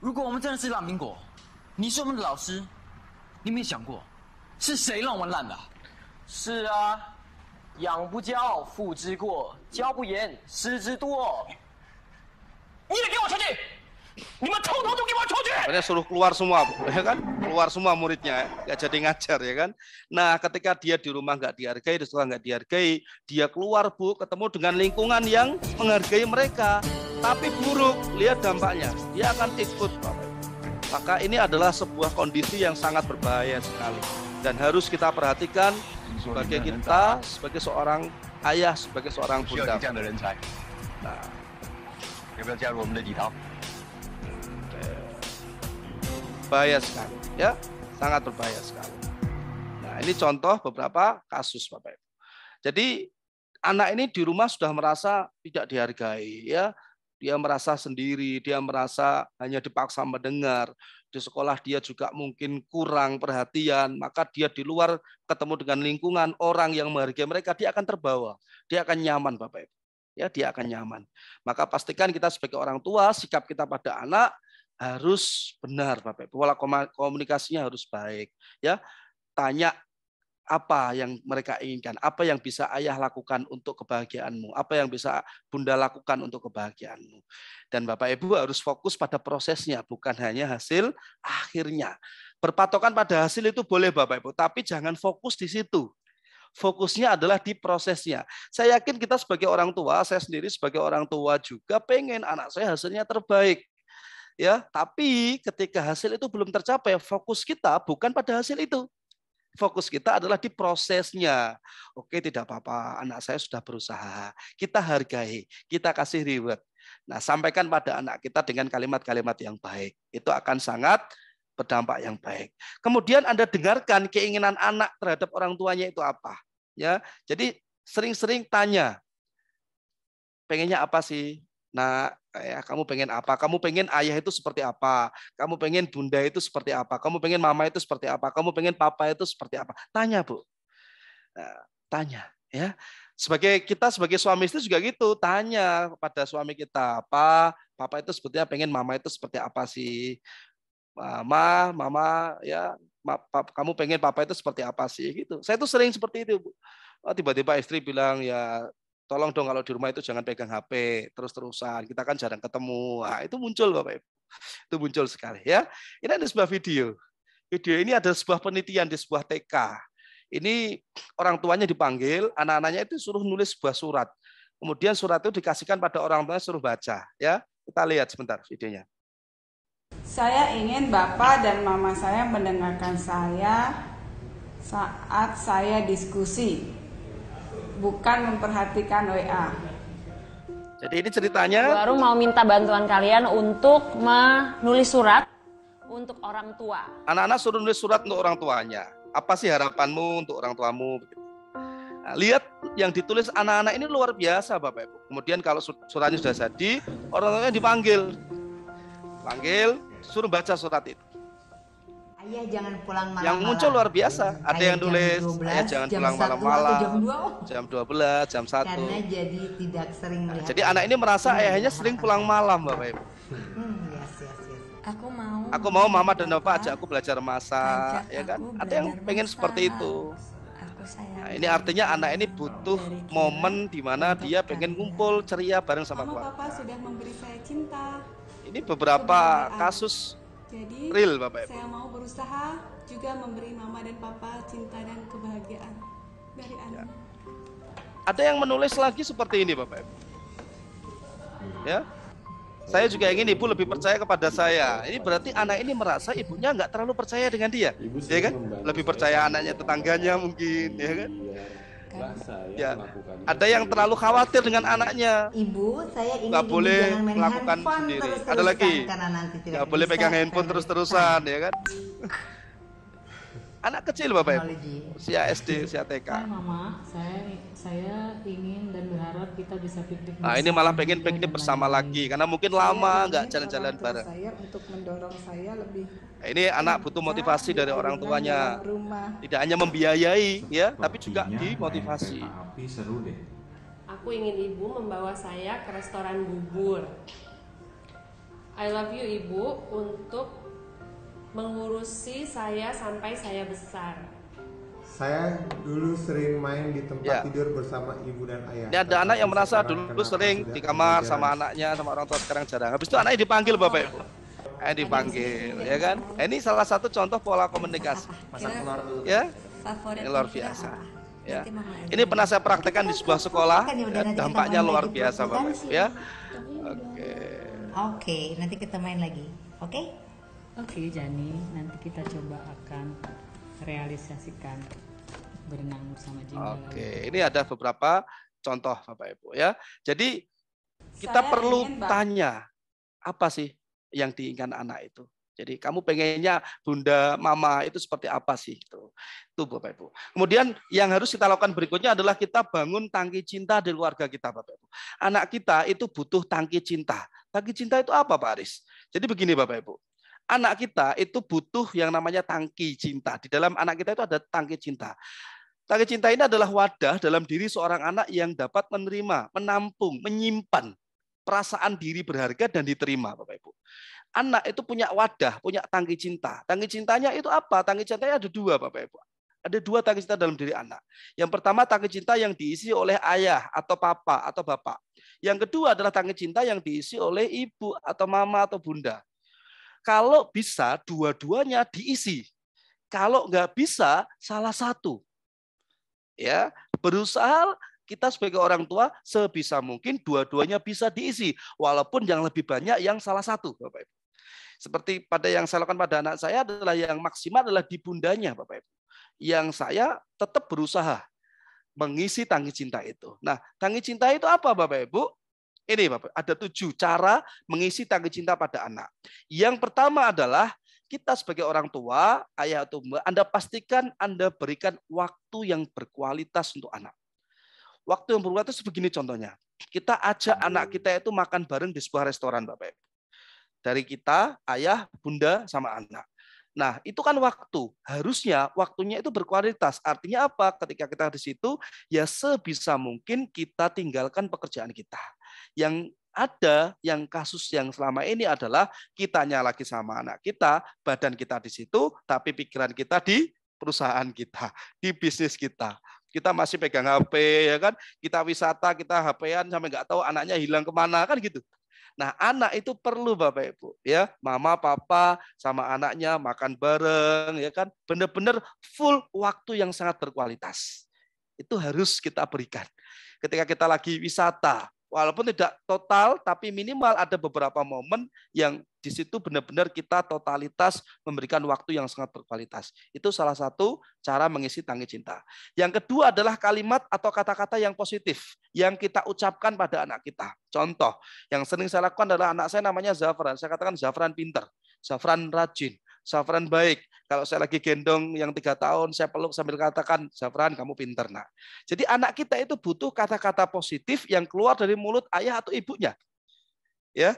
如果我们真的是烂苹果，你是我们的老师，你有没有想过，是谁让我们烂的？是啊，养不教，父之过；教不严，师之惰。你也给我出去！你们统统都给我出去！ Makanya suruh keluar semua, Bu, ya kan? Keluar semua muridnya, nggak jadi ngajar, ya kan? Nah, ketika dia di rumah nggak dihargai, di sekolah nggak dihargai, dia keluar, Bu, ketemu dengan lingkungan yang menghargai mereka, tapi buruk lihat dampaknya. Dia akan ikut Bapak maka ini adalah sebuah kondisi yang sangat berbahaya sekali. Dan harus kita perhatikan sebagai kita sebagai seorang ayah sebagai seorang bunda. nah. bahaya sekali ya. Sangat berbahaya sekali. Nah ini contoh beberapa kasus bapak ibu. Jadi anak ini di rumah sudah merasa tidak dihargai ya dia merasa sendiri dia merasa hanya dipaksa mendengar di sekolah dia juga mungkin kurang perhatian maka dia di luar ketemu dengan lingkungan orang yang menghargai mereka dia akan terbawa dia akan nyaman bapak ibu ya dia akan nyaman maka pastikan kita sebagai orang tua sikap kita pada anak harus benar Bapak Ibu. Pola komunikasinya harus baik. Ya, tanya apa yang mereka inginkan, apa yang bisa ayah lakukan untuk kebahagiaanmu, apa yang bisa bunda lakukan untuk kebahagiaanmu. Dan Bapak Ibu harus fokus pada prosesnya, bukan hanya hasil akhirnya. Berpatokan pada hasil itu boleh Bapak Ibu, tapi jangan fokus di situ. Fokusnya adalah di prosesnya. Saya yakin kita sebagai orang tua, saya sendiri sebagai orang tua juga pengen anak saya hasilnya terbaik ya tapi ketika hasil itu belum tercapai fokus kita bukan pada hasil itu fokus kita adalah di prosesnya. Oke tidak apa-apa anak saya sudah berusaha. Kita hargai kita kasih reward. Nah sampaikan pada anak kita dengan kalimat-kalimat yang baik. Itu akan sangat berdampak yang baik. Kemudian anda dengarkan keinginan anak terhadap orang tuanya itu apa ya. Jadi sering-sering tanya pengennya apa sih Nah, ya, kamu pengen apa? Kamu pengen ayah itu seperti apa? Kamu pengen bunda itu seperti apa? Kamu pengen mama itu seperti apa? Kamu pengen papa itu seperti apa? Tanya, Bu. Nah, tanya, ya. Sebagai kita sebagai suami istri juga gitu, tanya pada suami kita, apa papa itu sebetulnya pengen mama itu seperti apa sih? Mama, mama, ya, kamu pengen papa itu seperti apa sih? Gitu. Saya tuh sering seperti itu, Bu. Oh, tiba-tiba istri bilang ya tolong dong kalau di rumah itu jangan pegang HP terus-terusan. Kita kan jarang ketemu. Nah, itu muncul Bapak Ibu. Itu muncul sekali ya. Ini ada sebuah video. Video ini ada sebuah penelitian di sebuah TK. Ini orang tuanya dipanggil, anak-anaknya itu suruh nulis sebuah surat. Kemudian surat itu dikasihkan pada orang tuanya suruh baca, ya. Kita lihat sebentar videonya. Saya ingin Bapak dan Mama saya mendengarkan saya saat saya diskusi. Bukan memperhatikan WA. Jadi ini ceritanya Baru mau minta bantuan kalian untuk menulis surat untuk orang tua. anak-anak suruh nulis surat untuk orang tuanya. Apa sih harapanmu untuk orang tuamu? Nah, lihat yang ditulis anak-anak ini luar biasa Bapak Ibu. Kemudian kalau su- suratnya sudah jadi, orang tuanya dipanggil. Panggil, suruh baca surat itu. Ayah jangan pulang malam. yang muncul luar biasa. Ada yang tulis, ayah jangan jam pulang 1 atau malam-malam. jam 2. Oh, Jam 12, jam 1. Karena jadi tidak sering melihat. Jadi anak ini merasa ayahnya sering pulang malam Bapak Ibu. Hmm, yes, yes, yes. Aku mau. Aku mau mama dan bapak ajak aku belajar masak, ya kan? Ada yang pengen seperti itu. Nah, ini artinya anak ini butuh momen di mana dia pengen ngumpul ceria bareng sama Mama keluarga. papa sudah memberi saya cinta. Ini beberapa kasus Jadi real Bapak Ibu. saya mau berusaha juga memberi mama dan papa cinta dan kebahagiaan dari anak. Ada yang menulis lagi seperti ini Bapak Ibu. Ya. Saya juga ingin ibu lebih percaya kepada saya. Ini berarti anak ini merasa ibunya nggak terlalu percaya dengan dia, ya kan? Lebih percaya anaknya tetangganya mungkin, ya kan? Ya. Ada yang terlalu khawatir dengan anaknya. Ibu, saya ingin Nggak boleh jangan main melakukan handphone sendiri. Ada lagi. karena nanti tidak Nggak boleh pegang handphone terus-terusan, ya kan? Anak kecil Bapak Ibu. Usia SD, usia TK. Hai mama, saya saya ingin dan berharap kita bisa piknik. Nah ini malah pengen piknik bersama lagi karena mungkin lama nggak jalan-jalan bareng. Saya untuk mendorong saya lebih Nah, Ini anak butuh motivasi dari orang tuanya. Tidak hanya membiayai ya, tapi juga dimotivasi. Api seru deh. Aku ingin ibu membawa saya ke restoran bubur. I love you ibu untuk mengurusi saya sampai saya besar. Saya dulu sering main di tempat Ya. tidur bersama ibu dan ayah. Ini ada anak yang merasa dulu sering di kamar sama anaknya, sama orang tua sekarang jarang. Habis itu anaknya dipanggil Bapak Ibu. Eh dipanggil, ya kan? Eh, Ini salah satu contoh pola komunikasi. Ya, ini luar biasa. Ya, ini pernah saya praktekkan di sebuah sekolah. dan dampaknya luar biasa, Bapak Ibu. Ya, oke. Oke, nanti kita main lagi. Oke? Oke, Jani, nanti kita coba akan realisasikan berenang bersama Jingga. Oke, ini ada beberapa contoh Bapak Ibu ya. Jadi kita Saya perlu ingin, tanya apa sih yang diinginkan anak itu. Jadi kamu pengennya bunda, mama itu seperti apa sih itu? Itu Bapak Ibu. Kemudian yang harus kita lakukan berikutnya adalah kita bangun tangki cinta di keluarga kita Bapak Ibu. Anak kita itu butuh tangki cinta. Tangki cinta itu apa Pak Aris? Jadi begini Bapak Ibu. Anak kita itu butuh yang namanya tangki cinta. Di dalam anak kita itu ada tangki cinta. Tangki cinta ini adalah wadah dalam diri seorang anak yang dapat menerima, menampung, menyimpan perasaan diri berharga dan diterima, Bapak Ibu. Anak itu punya wadah, punya tangki cinta. Tangki cintanya itu apa? Tangki cintanya ada dua, Bapak Ibu. Ada dua tangki cinta dalam diri anak. Yang pertama tangki cinta yang diisi oleh ayah atau papa atau bapak. Yang kedua adalah tangki cinta yang diisi oleh ibu atau mama atau bunda. Kalau bisa dua-duanya diisi. Kalau nggak bisa salah satu. Ya, berusaha kita sebagai orang tua sebisa mungkin dua-duanya bisa diisi walaupun yang lebih banyak yang salah satu Bapak Ibu. Seperti pada yang saya lakukan pada anak saya adalah yang maksimal adalah di bundanya Bapak Ibu. Yang saya tetap berusaha mengisi tangki cinta itu. Nah, tangki cinta itu apa Bapak Ibu? Ini Bapak, ada tujuh cara mengisi tangki cinta pada anak. Yang pertama adalah kita sebagai orang tua, ayah atau mbak, Anda pastikan Anda berikan waktu yang berkualitas untuk anak. Waktu yang berkualitas begini contohnya. Kita ajak anak kita itu makan bareng di sebuah restoran Bapak Ibu. Dari kita, ayah, bunda, sama anak. Nah, itu kan waktu. Harusnya waktunya itu berkualitas. Artinya apa? Ketika kita di situ, ya sebisa mungkin kita tinggalkan pekerjaan kita. Yang ada yang kasus yang selama ini adalah kitanya lagi sama anak kita, badan kita di situ, tapi pikiran kita di perusahaan kita, di bisnis kita. Kita masih pegang HP, ya kan? Kita wisata, kita HP-an sampai nggak tahu anaknya hilang ke mana, kan gitu. Nah, anak itu perlu Bapak Ibu, ya. Mama, papa sama anaknya makan bareng, ya kan? Benar-benar full waktu yang sangat berkualitas. Itu harus kita berikan. Ketika kita lagi wisata, Walaupun tidak total, tapi minimal ada beberapa momen yang di situ benar-benar kita totalitas memberikan waktu yang sangat berkualitas. Itu salah satu cara mengisi tangki cinta. Yang kedua adalah kalimat atau kata-kata yang positif yang kita ucapkan pada anak kita. Contoh, yang sering saya lakukan adalah anak saya namanya Zafran. Saya katakan Zafran pinter, Zafran rajin, Zafran baik. Kalau saya lagi gendong yang tiga tahun, saya peluk sambil katakan, Zafran kamu pinter nak. Jadi anak kita itu butuh kata-kata positif yang keluar dari mulut ayah atau ibunya. Ya,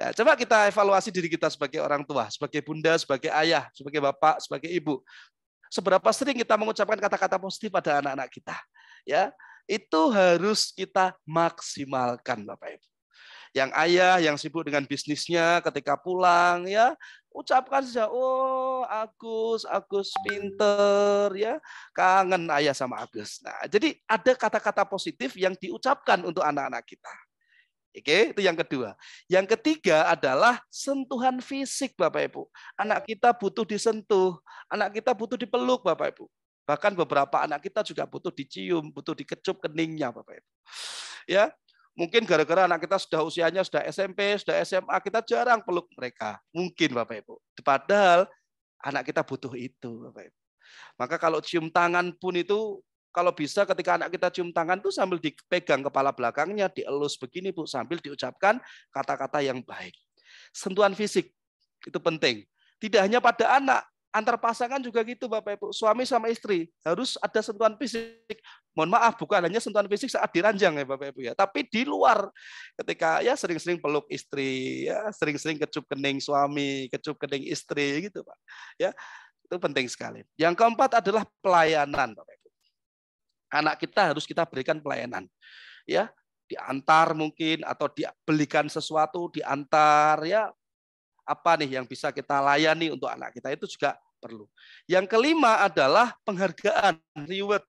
Ya, coba kita evaluasi diri kita sebagai orang tua, sebagai bunda, sebagai ayah, sebagai bapak, sebagai ibu. Seberapa sering kita mengucapkan kata-kata positif pada anak-anak kita? Ya, itu harus kita maksimalkan, Bapak Ibu. Yang ayah yang sibuk dengan bisnisnya ketika pulang ya, ucapkan saja, oh Agus, Agus pinter ya, kangen ayah sama Agus. Nah, jadi ada kata-kata positif yang diucapkan untuk anak-anak kita. Oke, itu yang kedua. Yang ketiga adalah sentuhan fisik, Bapak Ibu. Anak kita butuh disentuh, anak kita butuh dipeluk, Bapak Ibu. Bahkan beberapa anak kita juga butuh dicium, butuh dikecup keningnya, Bapak Ibu. Ya, mungkin gara-gara anak kita sudah usianya sudah SMP, sudah SMA, kita jarang peluk mereka. Mungkin, Bapak Ibu. Padahal anak kita butuh itu, Bapak Ibu. Maka kalau cium tangan pun itu kalau bisa ketika anak kita cium tangan tuh sambil dipegang kepala belakangnya, dielus begini Bu, sambil diucapkan kata-kata yang baik. Sentuhan fisik itu penting. Tidak hanya pada anak, antar pasangan juga gitu Bapak Ibu. Suami sama istri harus ada sentuhan fisik. Mohon maaf, bukan hanya sentuhan fisik saat diranjang ya Bapak Ibu ya, tapi di luar ketika ya sering-sering peluk istri, ya sering-sering kecup kening suami, kecup kening istri gitu Pak. Ya, itu penting sekali. Yang keempat adalah pelayanan Bapak Ibu anak kita harus kita berikan pelayanan. Ya, diantar mungkin atau dibelikan sesuatu, diantar ya apa nih yang bisa kita layani untuk anak kita itu juga perlu. Yang kelima adalah penghargaan, reward.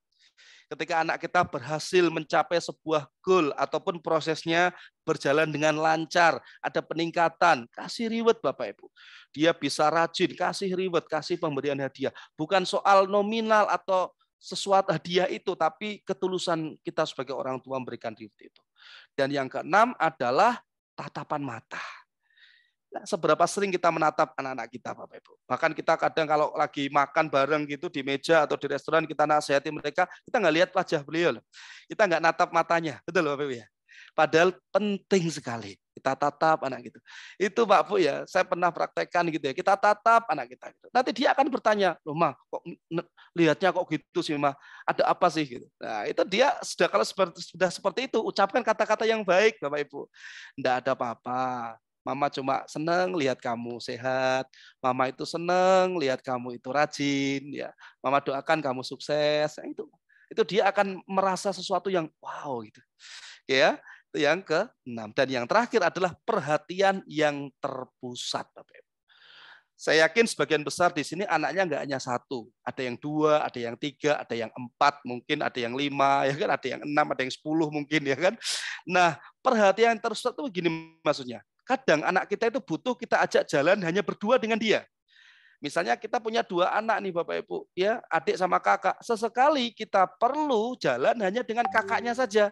Ketika anak kita berhasil mencapai sebuah goal ataupun prosesnya berjalan dengan lancar, ada peningkatan, kasih reward Bapak Ibu. Dia bisa rajin, kasih reward, kasih pemberian hadiah. Bukan soal nominal atau sesuatu hadiah itu, tapi ketulusan kita sebagai orang tua memberikan reward itu. Dan yang keenam adalah tatapan mata. Seberapa sering kita menatap anak-anak kita, Bapak Ibu. Bahkan kita kadang kalau lagi makan bareng gitu di meja atau di restoran, kita nasihati mereka, kita nggak lihat wajah beliau. Kita nggak natap matanya. Betul Bapak Ibu ya? Padahal penting sekali kita tatap anak gitu. Itu Pak Bu ya, saya pernah praktekkan gitu ya. Kita tatap anak kita gitu. Nanti dia akan bertanya, "Loh, Ma, kok lihatnya kok gitu sih, Ma? Ada apa sih?" gitu. Nah, itu dia sudah kalau sudah seperti itu, ucapkan kata-kata yang baik, Bapak Ibu. Enggak ada apa-apa. Mama cuma senang lihat kamu sehat. Mama itu senang lihat kamu itu rajin ya. Mama doakan kamu sukses. Nah, itu itu dia akan merasa sesuatu yang wow gitu. Ya, yang ke-6. Dan yang terakhir adalah perhatian yang terpusat. Saya yakin sebagian besar di sini anaknya nggak hanya satu. Ada yang dua, ada yang tiga, ada yang empat, mungkin ada yang lima, ya kan? ada yang enam, ada yang sepuluh mungkin. ya kan. Nah, perhatian terpusat itu begini maksudnya. Kadang anak kita itu butuh kita ajak jalan hanya berdua dengan dia. Misalnya kita punya dua anak nih Bapak Ibu, ya adik sama kakak. Sesekali kita perlu jalan hanya dengan kakaknya saja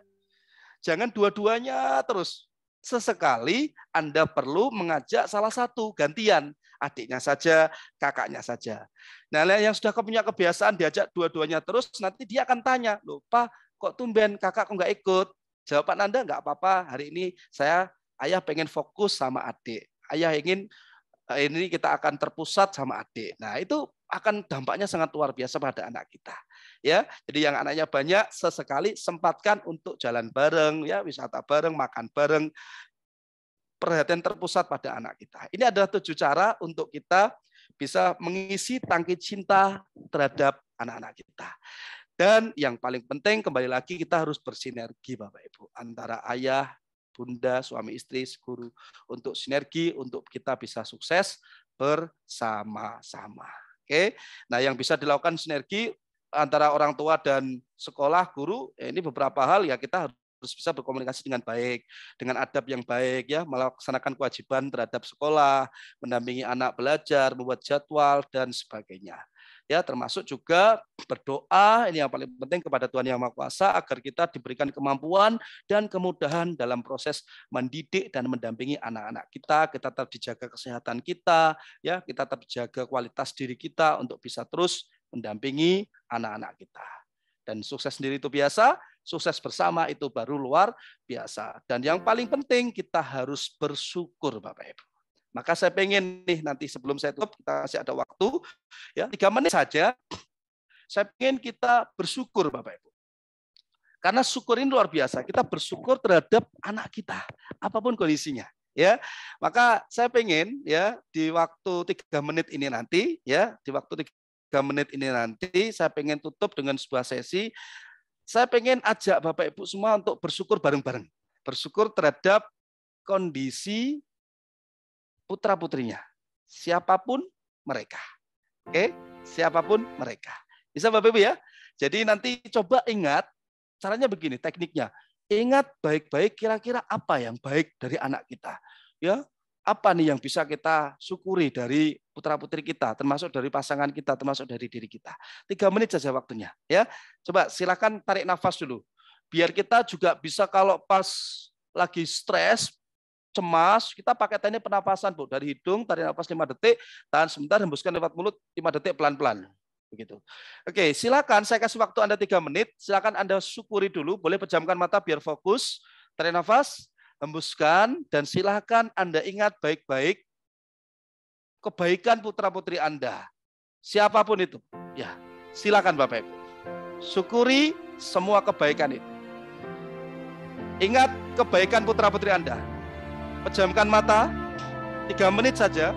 Jangan dua-duanya terus. Sesekali Anda perlu mengajak salah satu gantian, adiknya saja, kakaknya saja. Nah, yang sudah punya kebiasaan diajak dua-duanya terus, nanti dia akan tanya, lupa kok tumben kakak kok nggak ikut? Jawaban Anda nggak apa-apa, hari ini saya ayah pengen fokus sama adik. Ayah ingin eh, ini kita akan terpusat sama adik. Nah, itu akan dampaknya sangat luar biasa pada anak kita ya. Jadi yang anaknya banyak sesekali sempatkan untuk jalan bareng ya, wisata bareng, makan bareng. Perhatian terpusat pada anak kita. Ini adalah tujuh cara untuk kita bisa mengisi tangki cinta terhadap anak-anak kita. Dan yang paling penting kembali lagi kita harus bersinergi Bapak Ibu antara ayah, bunda, suami istri, guru untuk sinergi untuk kita bisa sukses bersama-sama. Oke. Nah, yang bisa dilakukan sinergi antara orang tua dan sekolah, guru, ya ini beberapa hal ya kita harus bisa berkomunikasi dengan baik, dengan adab yang baik ya, melaksanakan kewajiban terhadap sekolah, mendampingi anak belajar, membuat jadwal dan sebagainya. Ya termasuk juga berdoa ini yang paling penting kepada Tuhan Yang Maha Kuasa agar kita diberikan kemampuan dan kemudahan dalam proses mendidik dan mendampingi anak-anak kita. Kita tetap dijaga kesehatan kita ya. Kita tetap dijaga kualitas diri kita untuk bisa terus mendampingi anak-anak kita. Dan sukses sendiri itu biasa sukses bersama itu baru luar biasa. Dan yang paling penting kita harus bersyukur Bapak Ibu maka saya pengen nih nanti sebelum saya tutup kita masih ada waktu ya tiga menit saja. Saya pengen kita bersyukur Bapak Ibu. Karena syukur ini luar biasa. Kita bersyukur terhadap anak kita, apa pun kondisinya. Ya, maka saya pengen ya di waktu tiga menit ini nanti ya di waktu tiga menit ini nanti saya pengen tutup dengan sebuah sesi. Saya pengen ajak Bapak Ibu semua untuk bersyukur bareng-bareng. Bersyukur terhadap kondisi putra-putrinya. Siapa pun mereka. Oke, siapa pun mereka. Bisa Bapak Ibu ya? Jadi nanti coba ingat, caranya begini tekniknya. Ingat baik-baik kira-kira apa yang baik dari anak kita. Ya, apa nih yang bisa kita syukuri dari putra-putri kita, termasuk dari pasangan kita, termasuk dari diri kita. Tiga menit saja waktunya. Ya, coba silakan tarik nafas dulu. Biar kita juga bisa kalau pas lagi stres, cemas, kita pakai teknik penapasan, Bu. Dari hidung, tarik nafas 5 detik, tahan sebentar, hembuskan lewat mulut 5 detik pelan-pelan. Begitu. Oke, silakan saya kasih waktu Anda 3 menit. Silakan Anda syukuri dulu, boleh pejamkan mata biar fokus. Tarik nafas, hembuskan, dan silakan Anda ingat baik-baik kebaikan putra-putri Anda. Siapa pun itu. Ya, silakan Bapak Ibu. Syukuri semua kebaikan itu. Ingat kebaikan putra-putri Anda Pejamkan mata, tiga menit saja.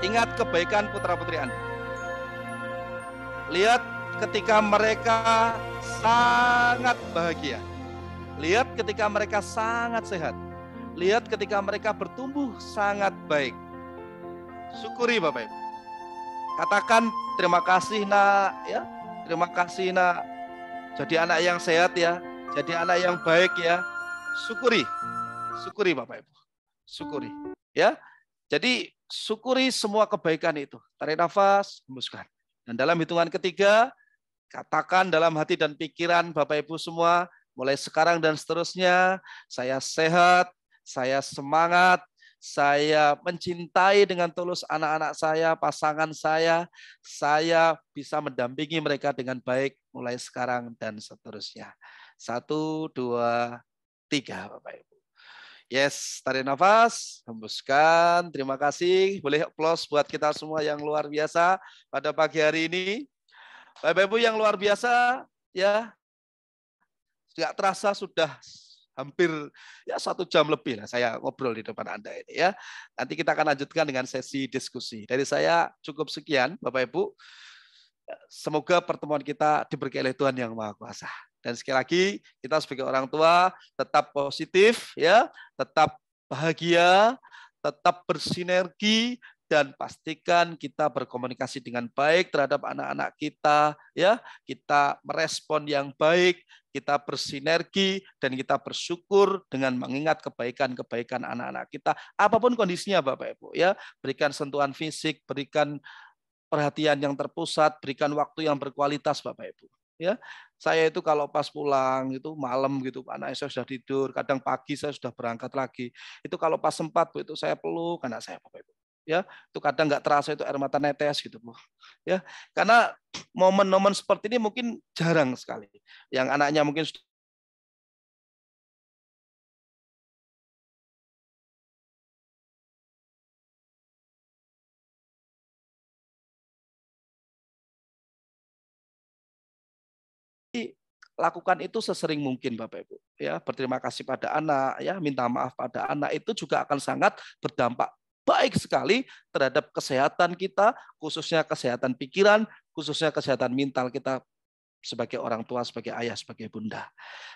Ingat kebaikan putra-putri Anda. Lihat ketika mereka sangat bahagia. Lihat ketika mereka sangat sehat. Lihat ketika mereka bertumbuh sangat baik. Syukuri Bapak Ibu. Katakan terima kasih nak ya. Terima kasih nak. Jadi anak yang sehat ya. Jadi anak yang baik ya. Syukuri Syukuri Bapak Ibu. Syukuri. Ya. Jadi syukuri semua kebaikan itu. Tarik nafas, hembuskan. Dan dalam hitungan ketiga, katakan dalam hati dan pikiran Bapak Ibu semua, mulai sekarang dan seterusnya, saya sehat, saya semangat, saya mencintai dengan tulus anak-anak saya, pasangan saya, saya bisa mendampingi mereka dengan baik mulai sekarang dan seterusnya. Satu, dua, tiga Bapak Ibu. Yes, tarik nafas, hembuskan. Terima kasih. Boleh applause buat kita semua yang luar biasa pada pagi hari ini. Bapak Ibu yang luar biasa, ya, tidak terasa sudah hampir ya satu jam lebih lah saya ngobrol di depan Anda ini ya. Nanti kita akan lanjutkan dengan sesi diskusi. Dari saya cukup sekian, Bapak Ibu. Semoga pertemuan kita diberkahi oleh Tuhan yang Maha Kuasa. Dan sekali lagi kita sebagai orang tua tetap positif ya, tetap bahagia, tetap bersinergi dan pastikan kita berkomunikasi dengan baik terhadap anak-anak kita ya. Kita merespon yang baik kita bersinergi dan kita bersyukur dengan mengingat kebaikan-kebaikan anak-anak kita. Apa pun kondisinya Bapak Ibu ya. Berikan sentuhan fisik berikan perhatian yang terpusat berikan waktu yang berkualitas Bapak Ibu ya saya itu kalau pas pulang itu malam gitu anak saya sudah tidur kadang pagi saya sudah berangkat lagi. Itu kalau pas sempat bu itu saya peluk anak saya bapak ibu. Ya itu kadang nggak terasa itu air mata netes gitu bu. Ya karena momen-momen seperti ini mungkin jarang sekali. Yang anaknya mungkin lakukan itu sesering mungkin Bapak Ibu. Ya, berterima kasih pada anak, ya, minta maaf pada anak itu juga akan sangat berdampak baik sekali terhadap kesehatan kita, khususnya kesehatan pikiran, khususnya kesehatan mental kita sebagai orang tua, sebagai ayah, sebagai bunda.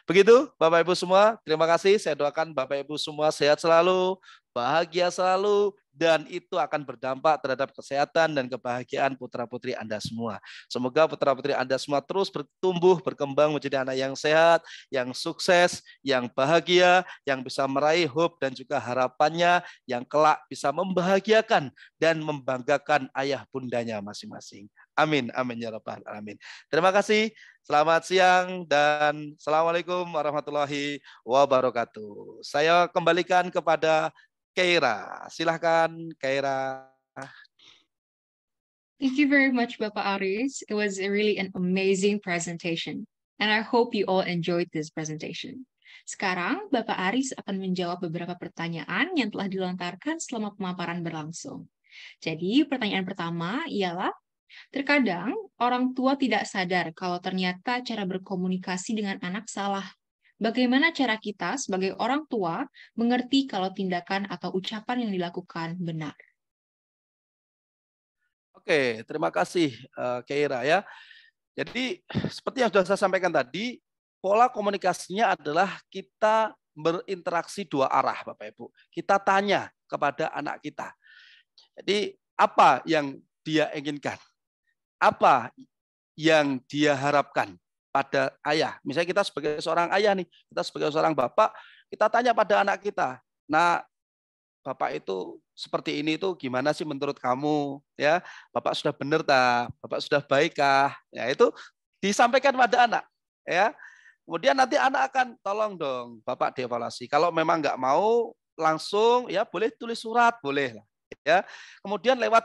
Begitu Bapak Ibu semua, terima kasih. Saya doakan Bapak Ibu semua sehat selalu, bahagia selalu, dan itu akan berdampak terhadap kesehatan dan kebahagiaan putra-putri Anda semua. Semoga putra-putri Anda semua terus bertumbuh, berkembang menjadi anak yang sehat, yang sukses, yang bahagia, yang bisa meraih hope dan juga harapannya, yang kelak bisa membahagiakan dan membanggakan ayah bundanya masing-masing. Amin, amin ya rabbal alamin. Terima kasih. Selamat siang dan Assalamualaikum warahmatullahi wabarakatuh. Saya kembalikan kepada Keira. Silahkan Keira. Thank you very much, Bapak Aris. It was really an amazing presentation. And I hope you all enjoyed this presentation. Sekarang, Bapak Aris akan menjawab beberapa pertanyaan yang telah dilontarkan selama pemaparan berlangsung. Jadi, pertanyaan pertama ialah, terkadang orang tua tidak sadar kalau ternyata cara berkomunikasi dengan anak salah Bagaimana cara kita sebagai orang tua mengerti kalau tindakan atau ucapan yang dilakukan benar? Oke, terima kasih uh, Keira ya. Jadi seperti yang sudah saya sampaikan tadi, pola komunikasinya adalah kita berinteraksi dua arah Bapak Ibu. Kita tanya kepada anak kita. Jadi apa yang dia inginkan? Apa yang dia harapkan? pada ayah. Misalnya kita sebagai seorang ayah nih, kita sebagai seorang bapak, kita tanya pada anak kita, nah bapak itu seperti ini itu gimana sih menurut kamu? Ya, bapak sudah benar tak? Bapak sudah baik kah? Ya itu disampaikan pada anak. Ya, kemudian nanti anak akan tolong dong, bapak dievaluasi. Kalau memang nggak mau langsung, ya boleh tulis surat, boleh. Ya, kemudian lewat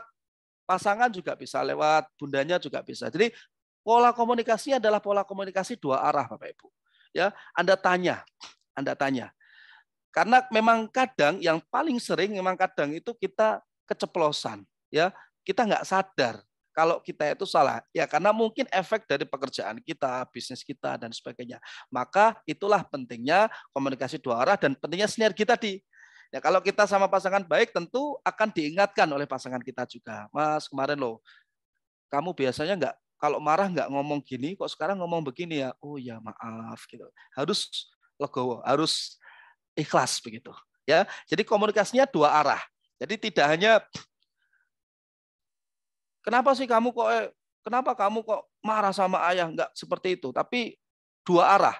pasangan juga bisa, lewat bundanya juga bisa. Jadi Pola komunikasi adalah pola komunikasi dua arah, Bapak Ibu. Ya, Anda tanya, Anda tanya. Karena memang kadang yang paling sering memang kadang itu kita keceplosan, ya. Kita nggak sadar kalau kita itu salah. Ya karena mungkin efek dari pekerjaan kita, bisnis kita dan sebagainya. Maka itulah pentingnya komunikasi dua arah dan pentingnya sinergi tadi. Ya kalau kita sama pasangan baik tentu akan diingatkan oleh pasangan kita juga. Mas kemarin loh, kamu biasanya nggak kalau marah nggak ngomong gini, kok sekarang ngomong begini ya? Oh ya maaf gitu. Harus legowo, harus ikhlas begitu. Ya, jadi komunikasinya dua arah. Jadi tidak hanya kenapa sih kamu kok eh, kenapa kamu kok marah sama ayah nggak seperti itu, tapi dua arah.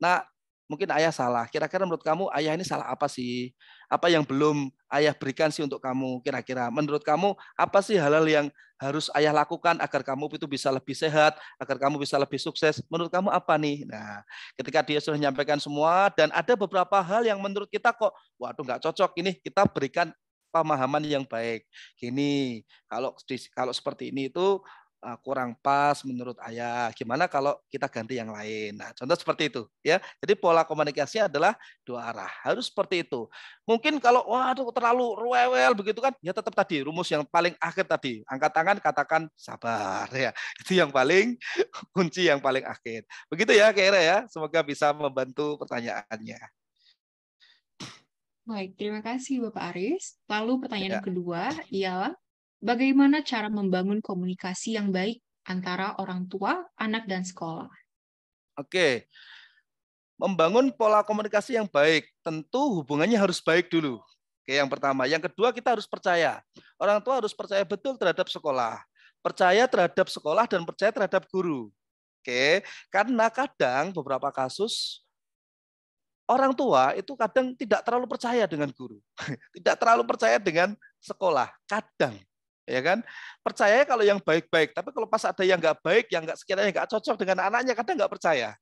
Nah, mungkin ayah salah. Kira-kira menurut kamu ayah ini salah apa sih? Apa yang belum ayah berikan sih untuk kamu? Kira-kira menurut kamu apa sih hal-hal yang harus ayah lakukan agar kamu itu bisa lebih sehat, agar kamu bisa lebih sukses? Menurut kamu apa nih? Nah, ketika dia sudah menyampaikan semua dan ada beberapa hal yang menurut kita kok, waduh nggak cocok ini, kita berikan pemahaman yang baik. Gini, kalau kalau seperti ini itu kurang pas menurut ayah. Gimana kalau kita ganti yang lain? Nah, contoh seperti itu ya. Jadi pola komunikasi adalah dua arah. Harus seperti itu. Mungkin kalau waduh terlalu rewel begitu kan, ya tetap tadi rumus yang paling akhir tadi. Angkat tangan katakan sabar ya. Itu yang paling kunci yang paling akhir. Begitu ya kira ya. Semoga bisa membantu pertanyaannya. Baik, terima kasih Bapak Aris. Lalu pertanyaan ya. kedua ialah Bagaimana cara membangun komunikasi yang baik antara orang tua, anak, dan sekolah? Oke, membangun pola komunikasi yang baik, tentu hubungannya harus baik dulu. Oke, yang pertama. Yang kedua, kita harus percaya. Orang tua harus percaya betul terhadap sekolah. Percaya terhadap sekolah dan percaya terhadap guru. Oke, karena kadang beberapa kasus orang tua itu kadang tidak terlalu percaya dengan guru, tidak terlalu percaya dengan sekolah. Kadang ya kan? Percaya kalau yang baik-baik, tapi kalau pas ada yang nggak baik, yang nggak sekiranya nggak cocok dengan anaknya, kadang nggak percaya.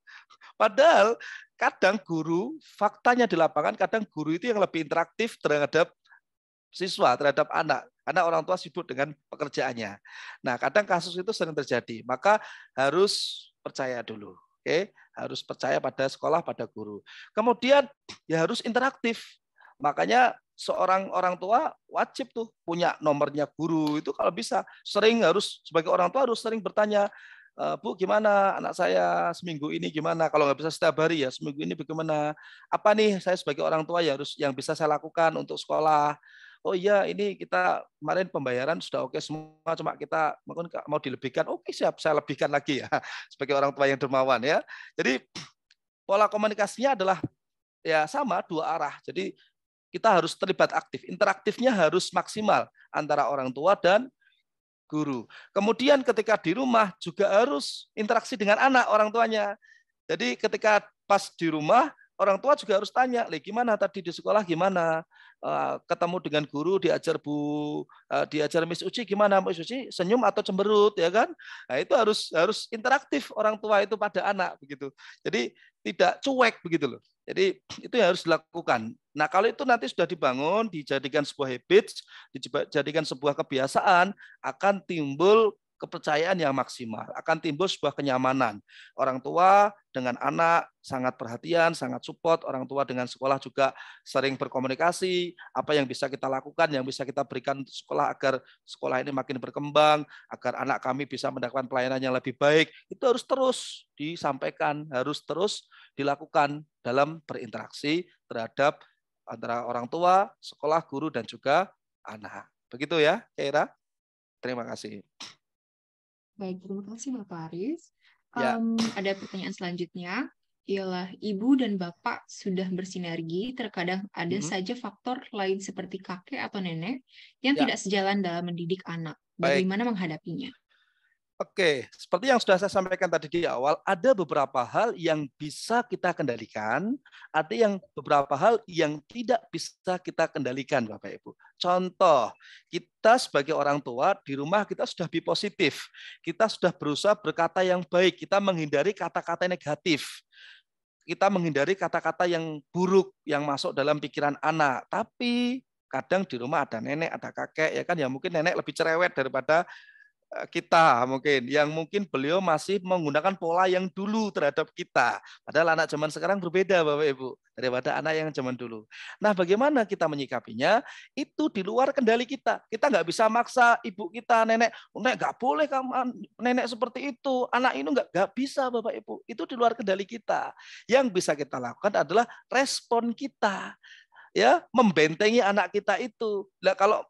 Padahal kadang guru, faktanya di lapangan, kadang guru itu yang lebih interaktif terhadap siswa, terhadap anak. Karena orang tua sibuk dengan pekerjaannya. Nah, kadang kasus itu sering terjadi. Maka harus percaya dulu. Oke, harus percaya pada sekolah, pada guru. Kemudian ya harus interaktif. Makanya seorang orang tua wajib tuh punya nomornya guru. Itu kalau bisa sering harus sebagai orang tua harus sering bertanya e, Bu gimana? Anak saya seminggu ini gimana? Kalau nggak bisa setiap hari ya seminggu ini bagaimana? Apa nih saya sebagai orang tua yang harus yang bisa saya lakukan untuk sekolah? Oh iya ini kita kemarin pembayaran sudah oke semua cuma kita mungkin mau dilebihkan. Oke siap saya lebihkan lagi ya sebagai orang tua yang dermawan ya. Jadi pola komunikasinya adalah ya sama dua arah. Jadi kita harus terlibat aktif. Interaktifnya harus maksimal antara orang tua dan guru. Kemudian ketika di rumah juga harus interaksi dengan anak orang tuanya. Jadi ketika pas di rumah orang tua juga harus tanya, "Le gimana tadi di sekolah gimana? Uh, ketemu dengan guru diajar Bu uh, diajar Miss Uci gimana Miss Uci senyum atau cemberut ya kan?" Nah, itu harus harus interaktif orang tua itu pada anak begitu. Jadi tidak cuek begitu loh. Jadi itu yang harus dilakukan. Nah kalau itu nanti sudah dibangun, dijadikan sebuah habits, dijadikan sebuah kebiasaan, akan timbul kepercayaan yang maksimal, akan timbul sebuah kenyamanan. Orang tua dengan anak sangat perhatian, sangat support, orang tua dengan sekolah juga sering berkomunikasi, apa yang bisa kita lakukan, yang bisa kita berikan untuk sekolah agar sekolah ini makin berkembang, agar anak kami bisa mendapatkan pelayanan yang lebih baik, itu harus terus disampaikan, harus terus dilakukan dalam berinteraksi terhadap antara orang tua, sekolah, guru, dan juga anak. Begitu ya, Kira. Terima kasih. Baik, terima kasih Bapak Aris. Ya. Um, ada pertanyaan selanjutnya, ialah ibu dan bapak sudah bersinergi, terkadang ada Mhm. saja faktor lain seperti kakek atau nenek yang Ya. tidak sejalan dalam mendidik anak. Baik. Bagaimana menghadapinya? Oke, seperti yang sudah saya sampaikan tadi di awal, ada beberapa hal yang bisa kita kendalikan, ada yang beberapa hal yang tidak bisa kita kendalikan, Bapak Ibu. Contoh, kita sebagai orang tua di rumah kita sudah be positif, kita sudah berusaha berkata yang baik, kita menghindari kata-kata negatif, kita menghindari kata-kata yang buruk yang masuk dalam pikiran anak. Tapi kadang di rumah ada nenek, ada kakek, ya kan, ya mungkin nenek lebih cerewet daripada kita mungkin yang mungkin beliau masih menggunakan pola yang dulu terhadap kita. Padahal anak zaman sekarang berbeda Bapak Ibu daripada anak yang zaman dulu. Nah, bagaimana kita menyikapinya? Itu di luar kendali kita. Kita nggak bisa maksa ibu kita, nenek, nenek nggak boleh kamu nenek seperti itu. Anak ini nggak nggak bisa Bapak Ibu. Itu di luar kendali kita. Yang bisa kita lakukan adalah respon kita ya membentengi anak kita itu. Nah, kalau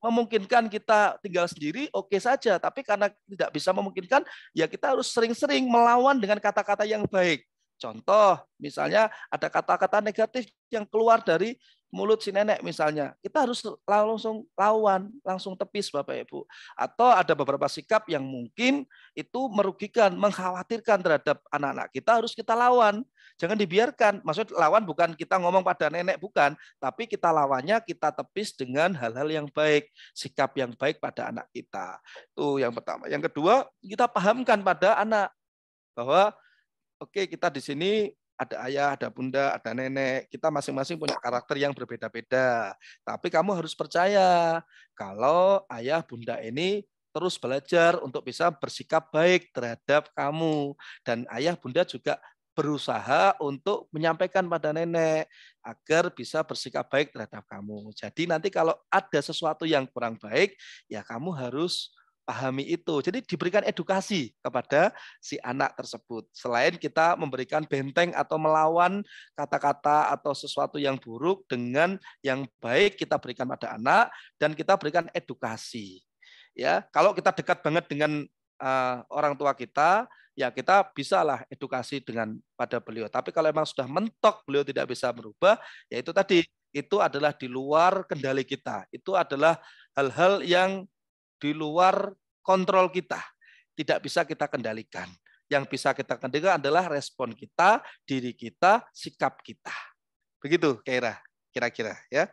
memungkinkan kita tinggal sendiri, oke saja. Tapi karena tidak bisa memungkinkan, ya kita harus sering-sering melawan dengan kata-kata yang baik. Contoh, misalnya ada kata-kata negatif yang keluar dari mulut si nenek misalnya. Kita harus langsung lawan, langsung tepis Bapak Ibu. Atau ada beberapa sikap yang mungkin itu merugikan, mengkhawatirkan terhadap anak-anak kita harus kita lawan. Jangan dibiarkan. Maksud lawan bukan kita ngomong pada nenek bukan, tapi kita lawannya kita tepis dengan hal-hal yang baik, sikap yang baik pada anak kita. Itu yang pertama. Yang kedua, kita pahamkan pada anak bahwa oke kita di sini ada ayah, ada bunda, ada nenek. Kita masing-masing punya karakter yang berbeda-beda. Tapi kamu harus percaya kalau ayah, bunda ini terus belajar untuk bisa bersikap baik terhadap kamu. Dan ayah, bunda juga berusaha untuk menyampaikan pada nenek agar bisa bersikap baik terhadap kamu. Jadi nanti kalau ada sesuatu yang kurang baik, ya kamu harus pahami itu. Jadi diberikan edukasi kepada si anak tersebut. Selain kita memberikan benteng atau melawan kata-kata atau sesuatu yang buruk dengan yang baik kita berikan pada anak dan kita berikan edukasi. Ya, kalau kita dekat banget dengan uh, orang tua kita, ya kita bisalah edukasi dengan pada beliau. Tapi kalau memang sudah mentok beliau tidak bisa berubah, ya itu tadi itu adalah di luar kendali kita. Itu adalah hal-hal yang di luar kontrol kita. Tidak bisa kita kendalikan. Yang bisa kita kendalikan adalah respon kita, diri kita, sikap kita. Begitu kira kira-kira ya.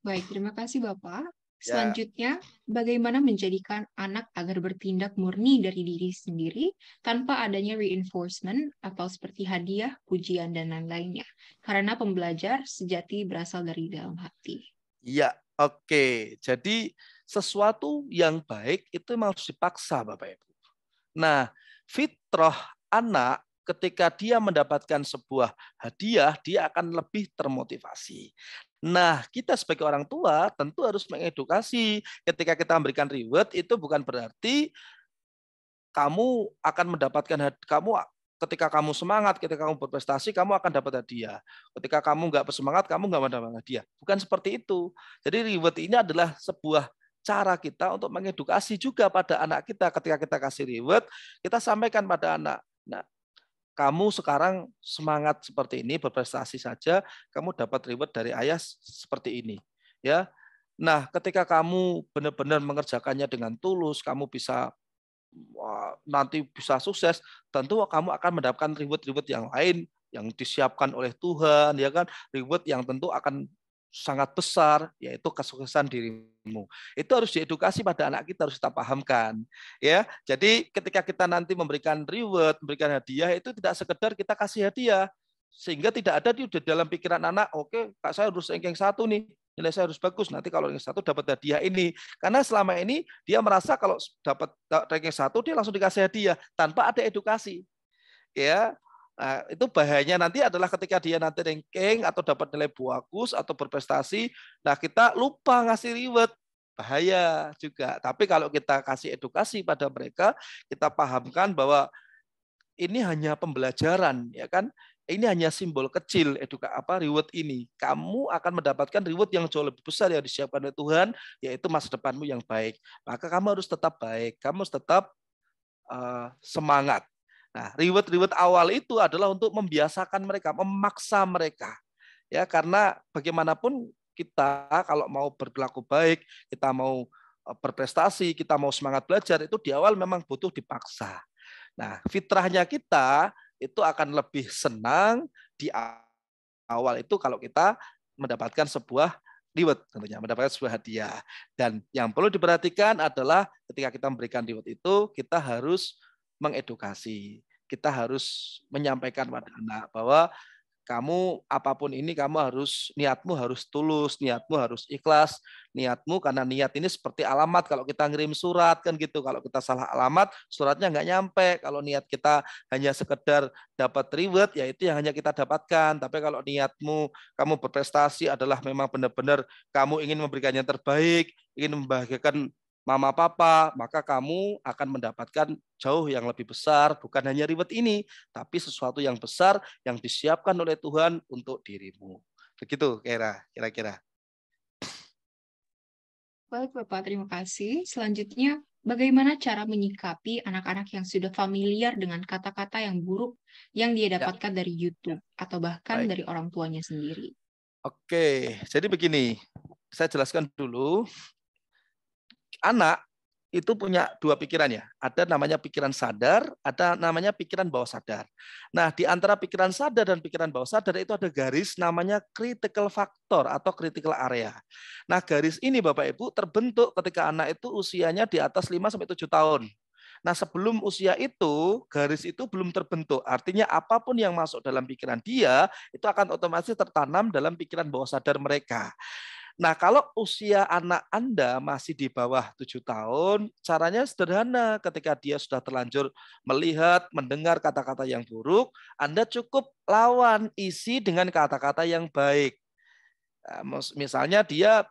Baik, terima kasih Bapak. Selanjutnya, bagaimana menjadikan anak agar bertindak murni dari diri sendiri tanpa adanya reinforcement atau seperti hadiah, pujian, dan lain-lainnya. Karena pembelajar sejati berasal dari dalam hati. Iya, oke. Jadi sesuatu yang baik itu harus dipaksa Bapak Ibu. Nah, fitrah anak ketika dia mendapatkan sebuah hadiah, dia akan lebih termotivasi. Nah, kita sebagai orang tua tentu harus mengedukasi. Ketika kita memberikan reward, itu bukan berarti kamu akan mendapatkan kamu ketika kamu semangat, ketika kamu berprestasi, kamu akan dapat hadiah. Ketika kamu nggak bersemangat, kamu nggak mendapat hadiah. Bukan seperti itu. Jadi reward ini adalah sebuah cara kita untuk mengedukasi juga pada anak kita. Ketika kita kasih reward, kita sampaikan pada anak. Nah, kamu sekarang semangat seperti ini berprestasi saja, kamu dapat reward dari ayah seperti ini, ya. Nah, ketika kamu benar-benar mengerjakannya dengan tulus, kamu bisa nanti bisa sukses, tentu kamu akan mendapatkan reward-reward yang lain yang disiapkan oleh Tuhan, ya kan? Reward yang tentu akan sangat besar yaitu kesuksesan dirimu. Itu harus diedukasi pada anak kita harus kita pahamkan ya. Jadi ketika kita nanti memberikan reward, memberikan hadiah itu tidak sekedar kita kasih hadiah sehingga tidak ada di dalam pikiran anak, oke, okay, Kak saya harus ranking satu nih, nilai saya harus bagus. Nanti kalau ranking satu dapat hadiah ini. Karena selama ini dia merasa kalau dapat ranking satu dia langsung dikasih hadiah tanpa ada edukasi. Ya, Nah, itu bahayanya nanti adalah ketika dia nanti ranking atau dapat nilai bagus atau berprestasi, nah kita lupa ngasih reward. Bahaya juga. Tapi kalau kita kasih edukasi pada mereka, kita pahamkan bahwa ini hanya pembelajaran, ya kan? Ini hanya simbol kecil eduka apa reward ini. Kamu akan mendapatkan reward yang jauh lebih besar yang disiapkan oleh Tuhan, yaitu masa depanmu yang baik. Maka kamu harus tetap baik, kamu harus tetap uh, semangat Nah, reward-reward awal itu adalah untuk membiasakan mereka, memaksa mereka. Ya, karena bagaimanapun kita kalau mau berperilaku baik, kita mau eh, berprestasi, kita mau semangat belajar itu di awal memang butuh dipaksa. Nah, fitrahnya kita itu akan lebih senang di awal itu kalau kita mendapatkan sebuah reward tentunya, mendapatkan sebuah hadiah. Dan yang perlu diperhatikan adalah ketika kita memberikan reward itu, kita harus mengedukasi. Kita harus menyampaikan pada anak bahwa kamu apa pun ini kamu harus niatmu harus tulus, niatmu harus ikhlas, niatmu karena niat ini seperti alamat kalau kita ngirim surat kan gitu. Kalau kita salah alamat, suratnya nggak nyampe. Kalau niat kita hanya sekedar dapat reward, ya itu yang hanya kita dapatkan. Tapi kalau niatmu kamu berprestasi adalah memang benar-benar kamu ingin memberikan yang terbaik, ingin membahagiakan mama papa, maka kamu akan mendapatkan jauh yang lebih besar, bukan hanya reward ini, tapi sesuatu yang besar yang disiapkan oleh Tuhan untuk dirimu. Begitu kira kira-kira. Baik Bapak, terima kasih. Selanjutnya, bagaimana cara menyikapi anak-anak yang sudah familiar dengan kata-kata yang buruk yang dia ya. dapatkan ya. dari YouTube atau bahkan Baik. dari orang tuanya sendiri? Oke, jadi begini, saya jelaskan dulu anak itu punya dua pikiran ya. Ada namanya pikiran sadar, ada namanya pikiran bawah sadar. Nah, di antara pikiran sadar dan pikiran bawah sadar itu ada garis namanya critical factor atau critical area. Nah, garis ini Bapak Ibu terbentuk ketika anak itu usianya di atas 5 sampai 7 tahun. Nah, sebelum usia itu, garis itu belum terbentuk. Artinya apa pun yang masuk dalam pikiran dia, itu akan otomatis tertanam dalam pikiran bawah sadar mereka. Nah, kalau usia anak Anda masih di bawah tujuh tahun, caranya sederhana. Ketika dia sudah terlanjur melihat, mendengar kata-kata yang buruk, Anda cukup lawan isi dengan kata-kata yang baik. Nah, misalnya dia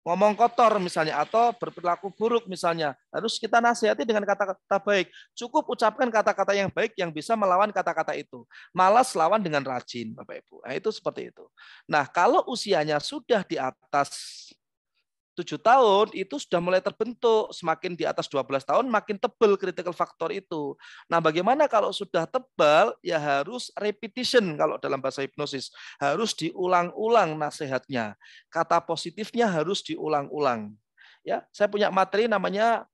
ngomong kotor misalnya atau berperilaku buruk misalnya harus kita nasihati dengan kata-kata baik. Cukup ucapkan kata-kata yang baik yang bisa melawan kata-kata itu. Malas lawan dengan rajin Bapak Ibu. Nah, itu seperti itu. Nah kalau usianya sudah di atas tujuh tahun itu sudah mulai terbentuk semakin di atas 12 tahun makin tebal critical factor itu. Nah, bagaimana kalau sudah tebal ya harus repetition kalau dalam bahasa hipnosis, harus diulang-ulang nasihatnya. Kata positifnya harus diulang-ulang. Ya, saya punya materi namanya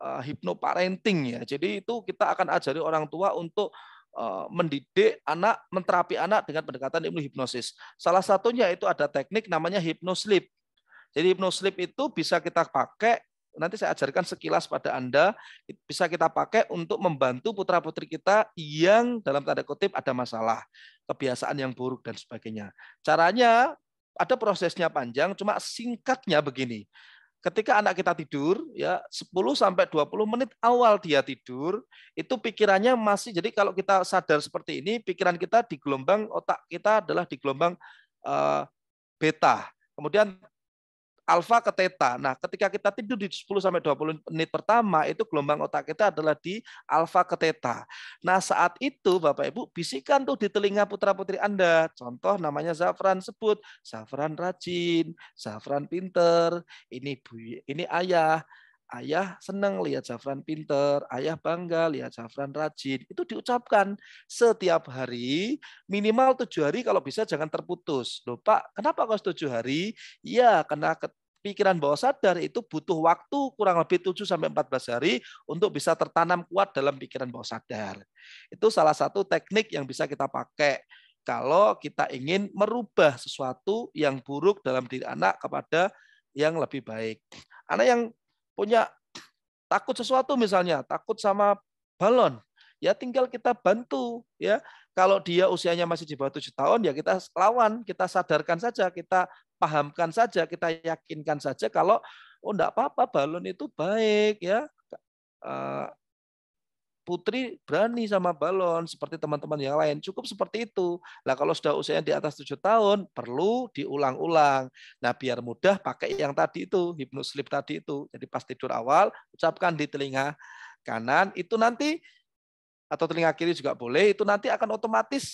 uh, hypnoparenting ya. Jadi itu kita akan ajari orang tua untuk uh, mendidik anak, menterapi anak dengan pendekatan ilmu hipnosis. Salah satunya itu ada teknik namanya hypnosleep. Jadi hipnosleep itu bisa kita pakai nanti saya ajarkan sekilas pada Anda bisa kita pakai untuk membantu putra-putri kita yang dalam tanda kutip ada masalah, kebiasaan yang buruk dan sebagainya. Caranya ada prosesnya panjang, cuma singkatnya begini. Ketika anak kita tidur ya 10 sampai 20 menit awal dia tidur, itu pikirannya masih jadi kalau kita sadar seperti ini, pikiran kita di gelombang otak kita adalah di gelombang uh, beta. Kemudian alfa ke theta. Nah, ketika kita tidur di 10 sampai 20 menit pertama, itu gelombang otak kita adalah di alfa ke theta. Nah, saat itu Bapak Ibu bisikan tuh di telinga putra-putri Anda. Contoh namanya Zafran sebut, Zafran rajin, Zafran pinter, ini bu, ini ayah, ayah senang lihat Zafran pinter, ayah bangga lihat Zafran rajin. Itu diucapkan setiap hari, minimal tujuh hari kalau bisa jangan terputus. Loh Pak, kenapa kau tujuh hari? Ya, karena pikiran bawah sadar itu butuh waktu kurang lebih 7 sampai 14 hari untuk bisa tertanam kuat dalam pikiran bawah sadar. Itu salah satu teknik yang bisa kita pakai kalau kita ingin merubah sesuatu yang buruk dalam diri anak kepada yang lebih baik. Anak yang punya takut sesuatu misalnya, takut sama balon, ya tinggal kita bantu ya. Kalau dia usianya masih di bawah tujuh tahun ya kita lawan, kita sadarkan saja, kita pahamkan saja, kita yakinkan saja kalau oh enggak apa-apa balon itu baik ya. Eh, putri berani sama balon seperti teman-teman yang lain. Cukup seperti itu. Nah kalau sudah usianya di atas tujuh tahun, perlu diulang-ulang. Nah biar mudah pakai yang tadi itu, hipnoslip tadi itu. Jadi pas tidur awal, ucapkan di telinga kanan, itu nanti, atau telinga kiri juga boleh, itu nanti akan otomatis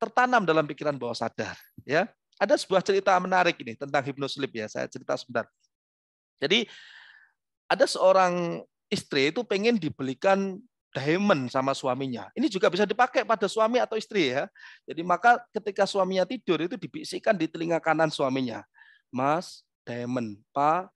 tertanam dalam pikiran bawah sadar. Ya, Ada sebuah cerita menarik ini tentang hipnoslip ya, saya cerita sebentar. Jadi ada seorang istri itu pengen dibelikan diamond sama suaminya. Ini juga bisa dipakai pada suami atau istri ya. Jadi maka ketika suaminya tidur itu dibisikkan di telinga kanan suaminya. Mas, diamond. Pak,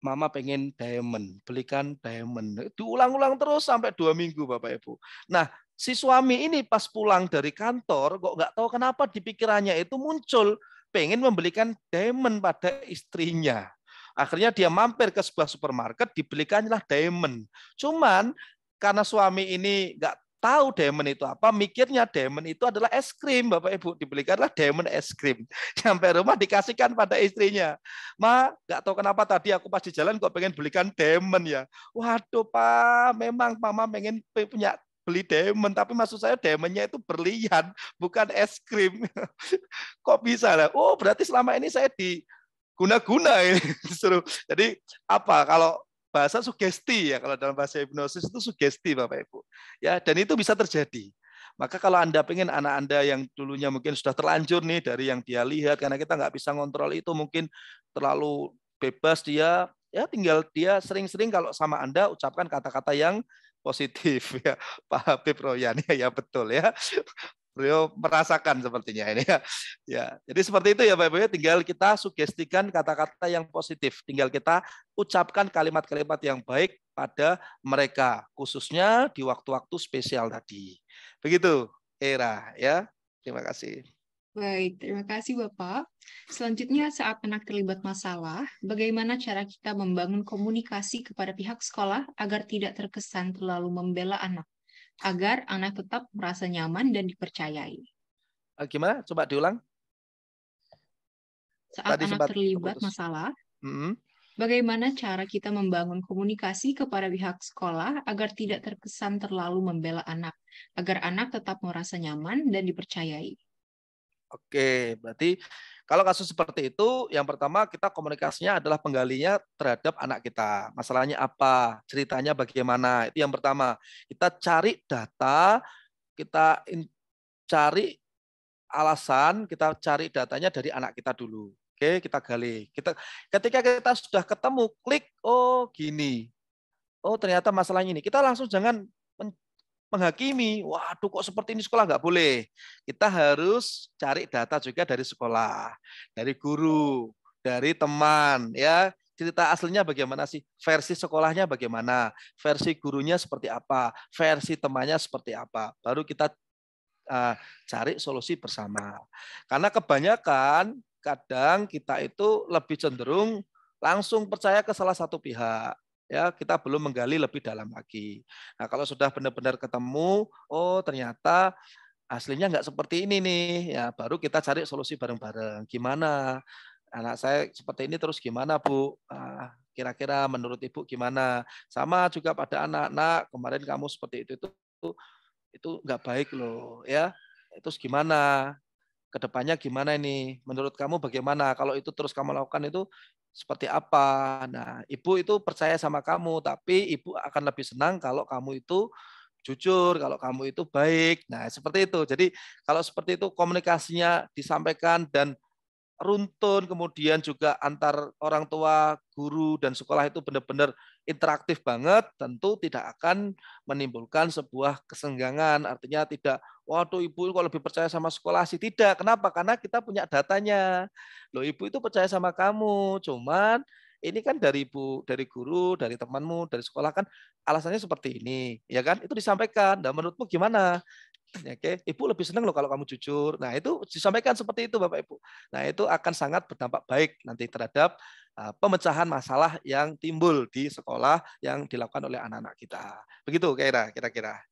Mama pengen diamond, belikan diamond. Diulang-ulang terus sampai dua minggu Bapak Ibu. Nah, si suami ini pas pulang dari kantor, kok nggak tahu kenapa di pikirannya itu muncul pengen membelikan diamond pada istrinya. Akhirnya dia mampir ke sebuah supermarket, dibelikanlah diamond. Cuman karena suami ini nggak tahu diamond itu apa, mikirnya diamond itu adalah es krim, Bapak Ibu. Dibelikanlah diamond es krim. Sampai rumah dikasihkan pada istrinya. Ma, nggak tahu kenapa tadi aku pas di jalan kok pengen belikan diamond ya. Waduh, Pak, memang Mama pengen punya beli diamond, tapi maksud saya diamondnya itu berlian, bukan es krim. kok bisa lah? Oh, berarti selama ini saya di guna-guna ini. Jadi apa kalau bahasa sugesti ya kalau dalam bahasa hipnosis itu sugesti Bapak Ibu. Ya, dan itu bisa terjadi. Maka kalau Anda pengen anak Anda yang dulunya mungkin sudah terlanjur nih dari yang dia lihat karena kita nggak bisa ngontrol itu mungkin terlalu bebas dia ya tinggal dia sering-sering kalau sama Anda ucapkan kata-kata yang positif ya Pak Habib Royan ya, ya betul ya beliau merasakan sepertinya ini ya. ya. Jadi seperti itu ya Bapak Ibu, ya. tinggal kita sugestikan kata-kata yang positif, tinggal kita ucapkan kalimat-kalimat yang baik pada mereka, khususnya di waktu-waktu spesial tadi. Begitu, Era ya. Terima kasih. Baik, terima kasih Bapak. Selanjutnya saat anak terlibat masalah, bagaimana cara kita membangun komunikasi kepada pihak sekolah agar tidak terkesan terlalu membela anak? agar anak tetap merasa nyaman dan dipercayai. Eh, gimana? Coba diulang. Saat Tadi anak terlibat terputus. masalah, hmm. bagaimana cara kita membangun komunikasi kepada pihak sekolah agar tidak terkesan terlalu membela anak, agar anak tetap merasa nyaman dan dipercayai? Oke, berarti kalau kasus seperti itu, yang pertama kita komunikasinya adalah penggalinya terhadap anak kita. Masalahnya apa? Ceritanya bagaimana? Itu yang pertama. Kita cari data, kita cari alasan, kita cari datanya dari anak kita dulu. Oke, kita gali. Kita ketika kita sudah ketemu, klik, oh gini. Oh ternyata masalahnya ini. Kita langsung jangan menghakimi, waduh kok seperti ini sekolah nggak boleh. Kita harus cari data juga dari sekolah, dari guru, dari teman, ya. Cerita aslinya bagaimana sih, versi sekolahnya bagaimana, versi gurunya seperti apa, versi temannya seperti apa, baru kita uh, cari solusi bersama. Karena kebanyakan kadang kita itu lebih cenderung langsung percaya ke salah satu pihak ya kita belum menggali lebih dalam lagi. Nah kalau sudah benar-benar ketemu, oh ternyata aslinya nggak seperti ini nih, ya baru kita cari solusi bareng-bareng. Gimana anak saya seperti ini terus gimana bu? Ah, kira-kira menurut ibu gimana? Sama juga pada anak-anak kemarin kamu seperti itu itu itu nggak baik loh ya. Terus gimana? Ke depannya gimana ini? Menurut kamu bagaimana? Kalau itu terus kamu lakukan itu seperti apa. Nah, ibu itu percaya sama kamu, tapi ibu akan lebih senang kalau kamu itu jujur, kalau kamu itu baik. Nah, seperti itu. Jadi, kalau seperti itu komunikasinya disampaikan dan runtun, kemudian juga antar orang tua, guru, dan sekolah itu benar-benar interaktif banget, tentu tidak akan menimbulkan sebuah kesenggangan. Artinya tidak, waduh ibu kok lebih percaya sama sekolah sih. Tidak, kenapa? Karena kita punya datanya. Loh ibu itu percaya sama kamu, cuman ini kan dari ibu, dari guru, dari temanmu, dari sekolah kan alasannya seperti ini, ya kan? Itu disampaikan. Dan menurutmu gimana? Ya, Oke, ibu lebih senang loh kalau kamu jujur. Nah itu disampaikan seperti itu bapak ibu. Nah itu akan sangat berdampak baik nanti terhadap uh, pemecahan masalah yang timbul di sekolah yang dilakukan oleh anak-anak kita. Begitu kira kira-kira.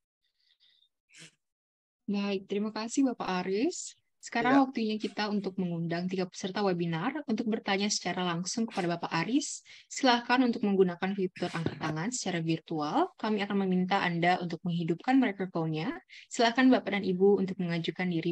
Baik, terima kasih Bapak Aris. Sekarang Ya. waktunya kita untuk mengundang tiga peserta webinar untuk bertanya secara langsung kepada Bapak Aris. Silahkan untuk menggunakan fitur angkat tangan secara virtual. Kami akan meminta Anda untuk menghidupkan mikrofonnya. Silahkan Bapak dan Ibu untuk mengajukan diri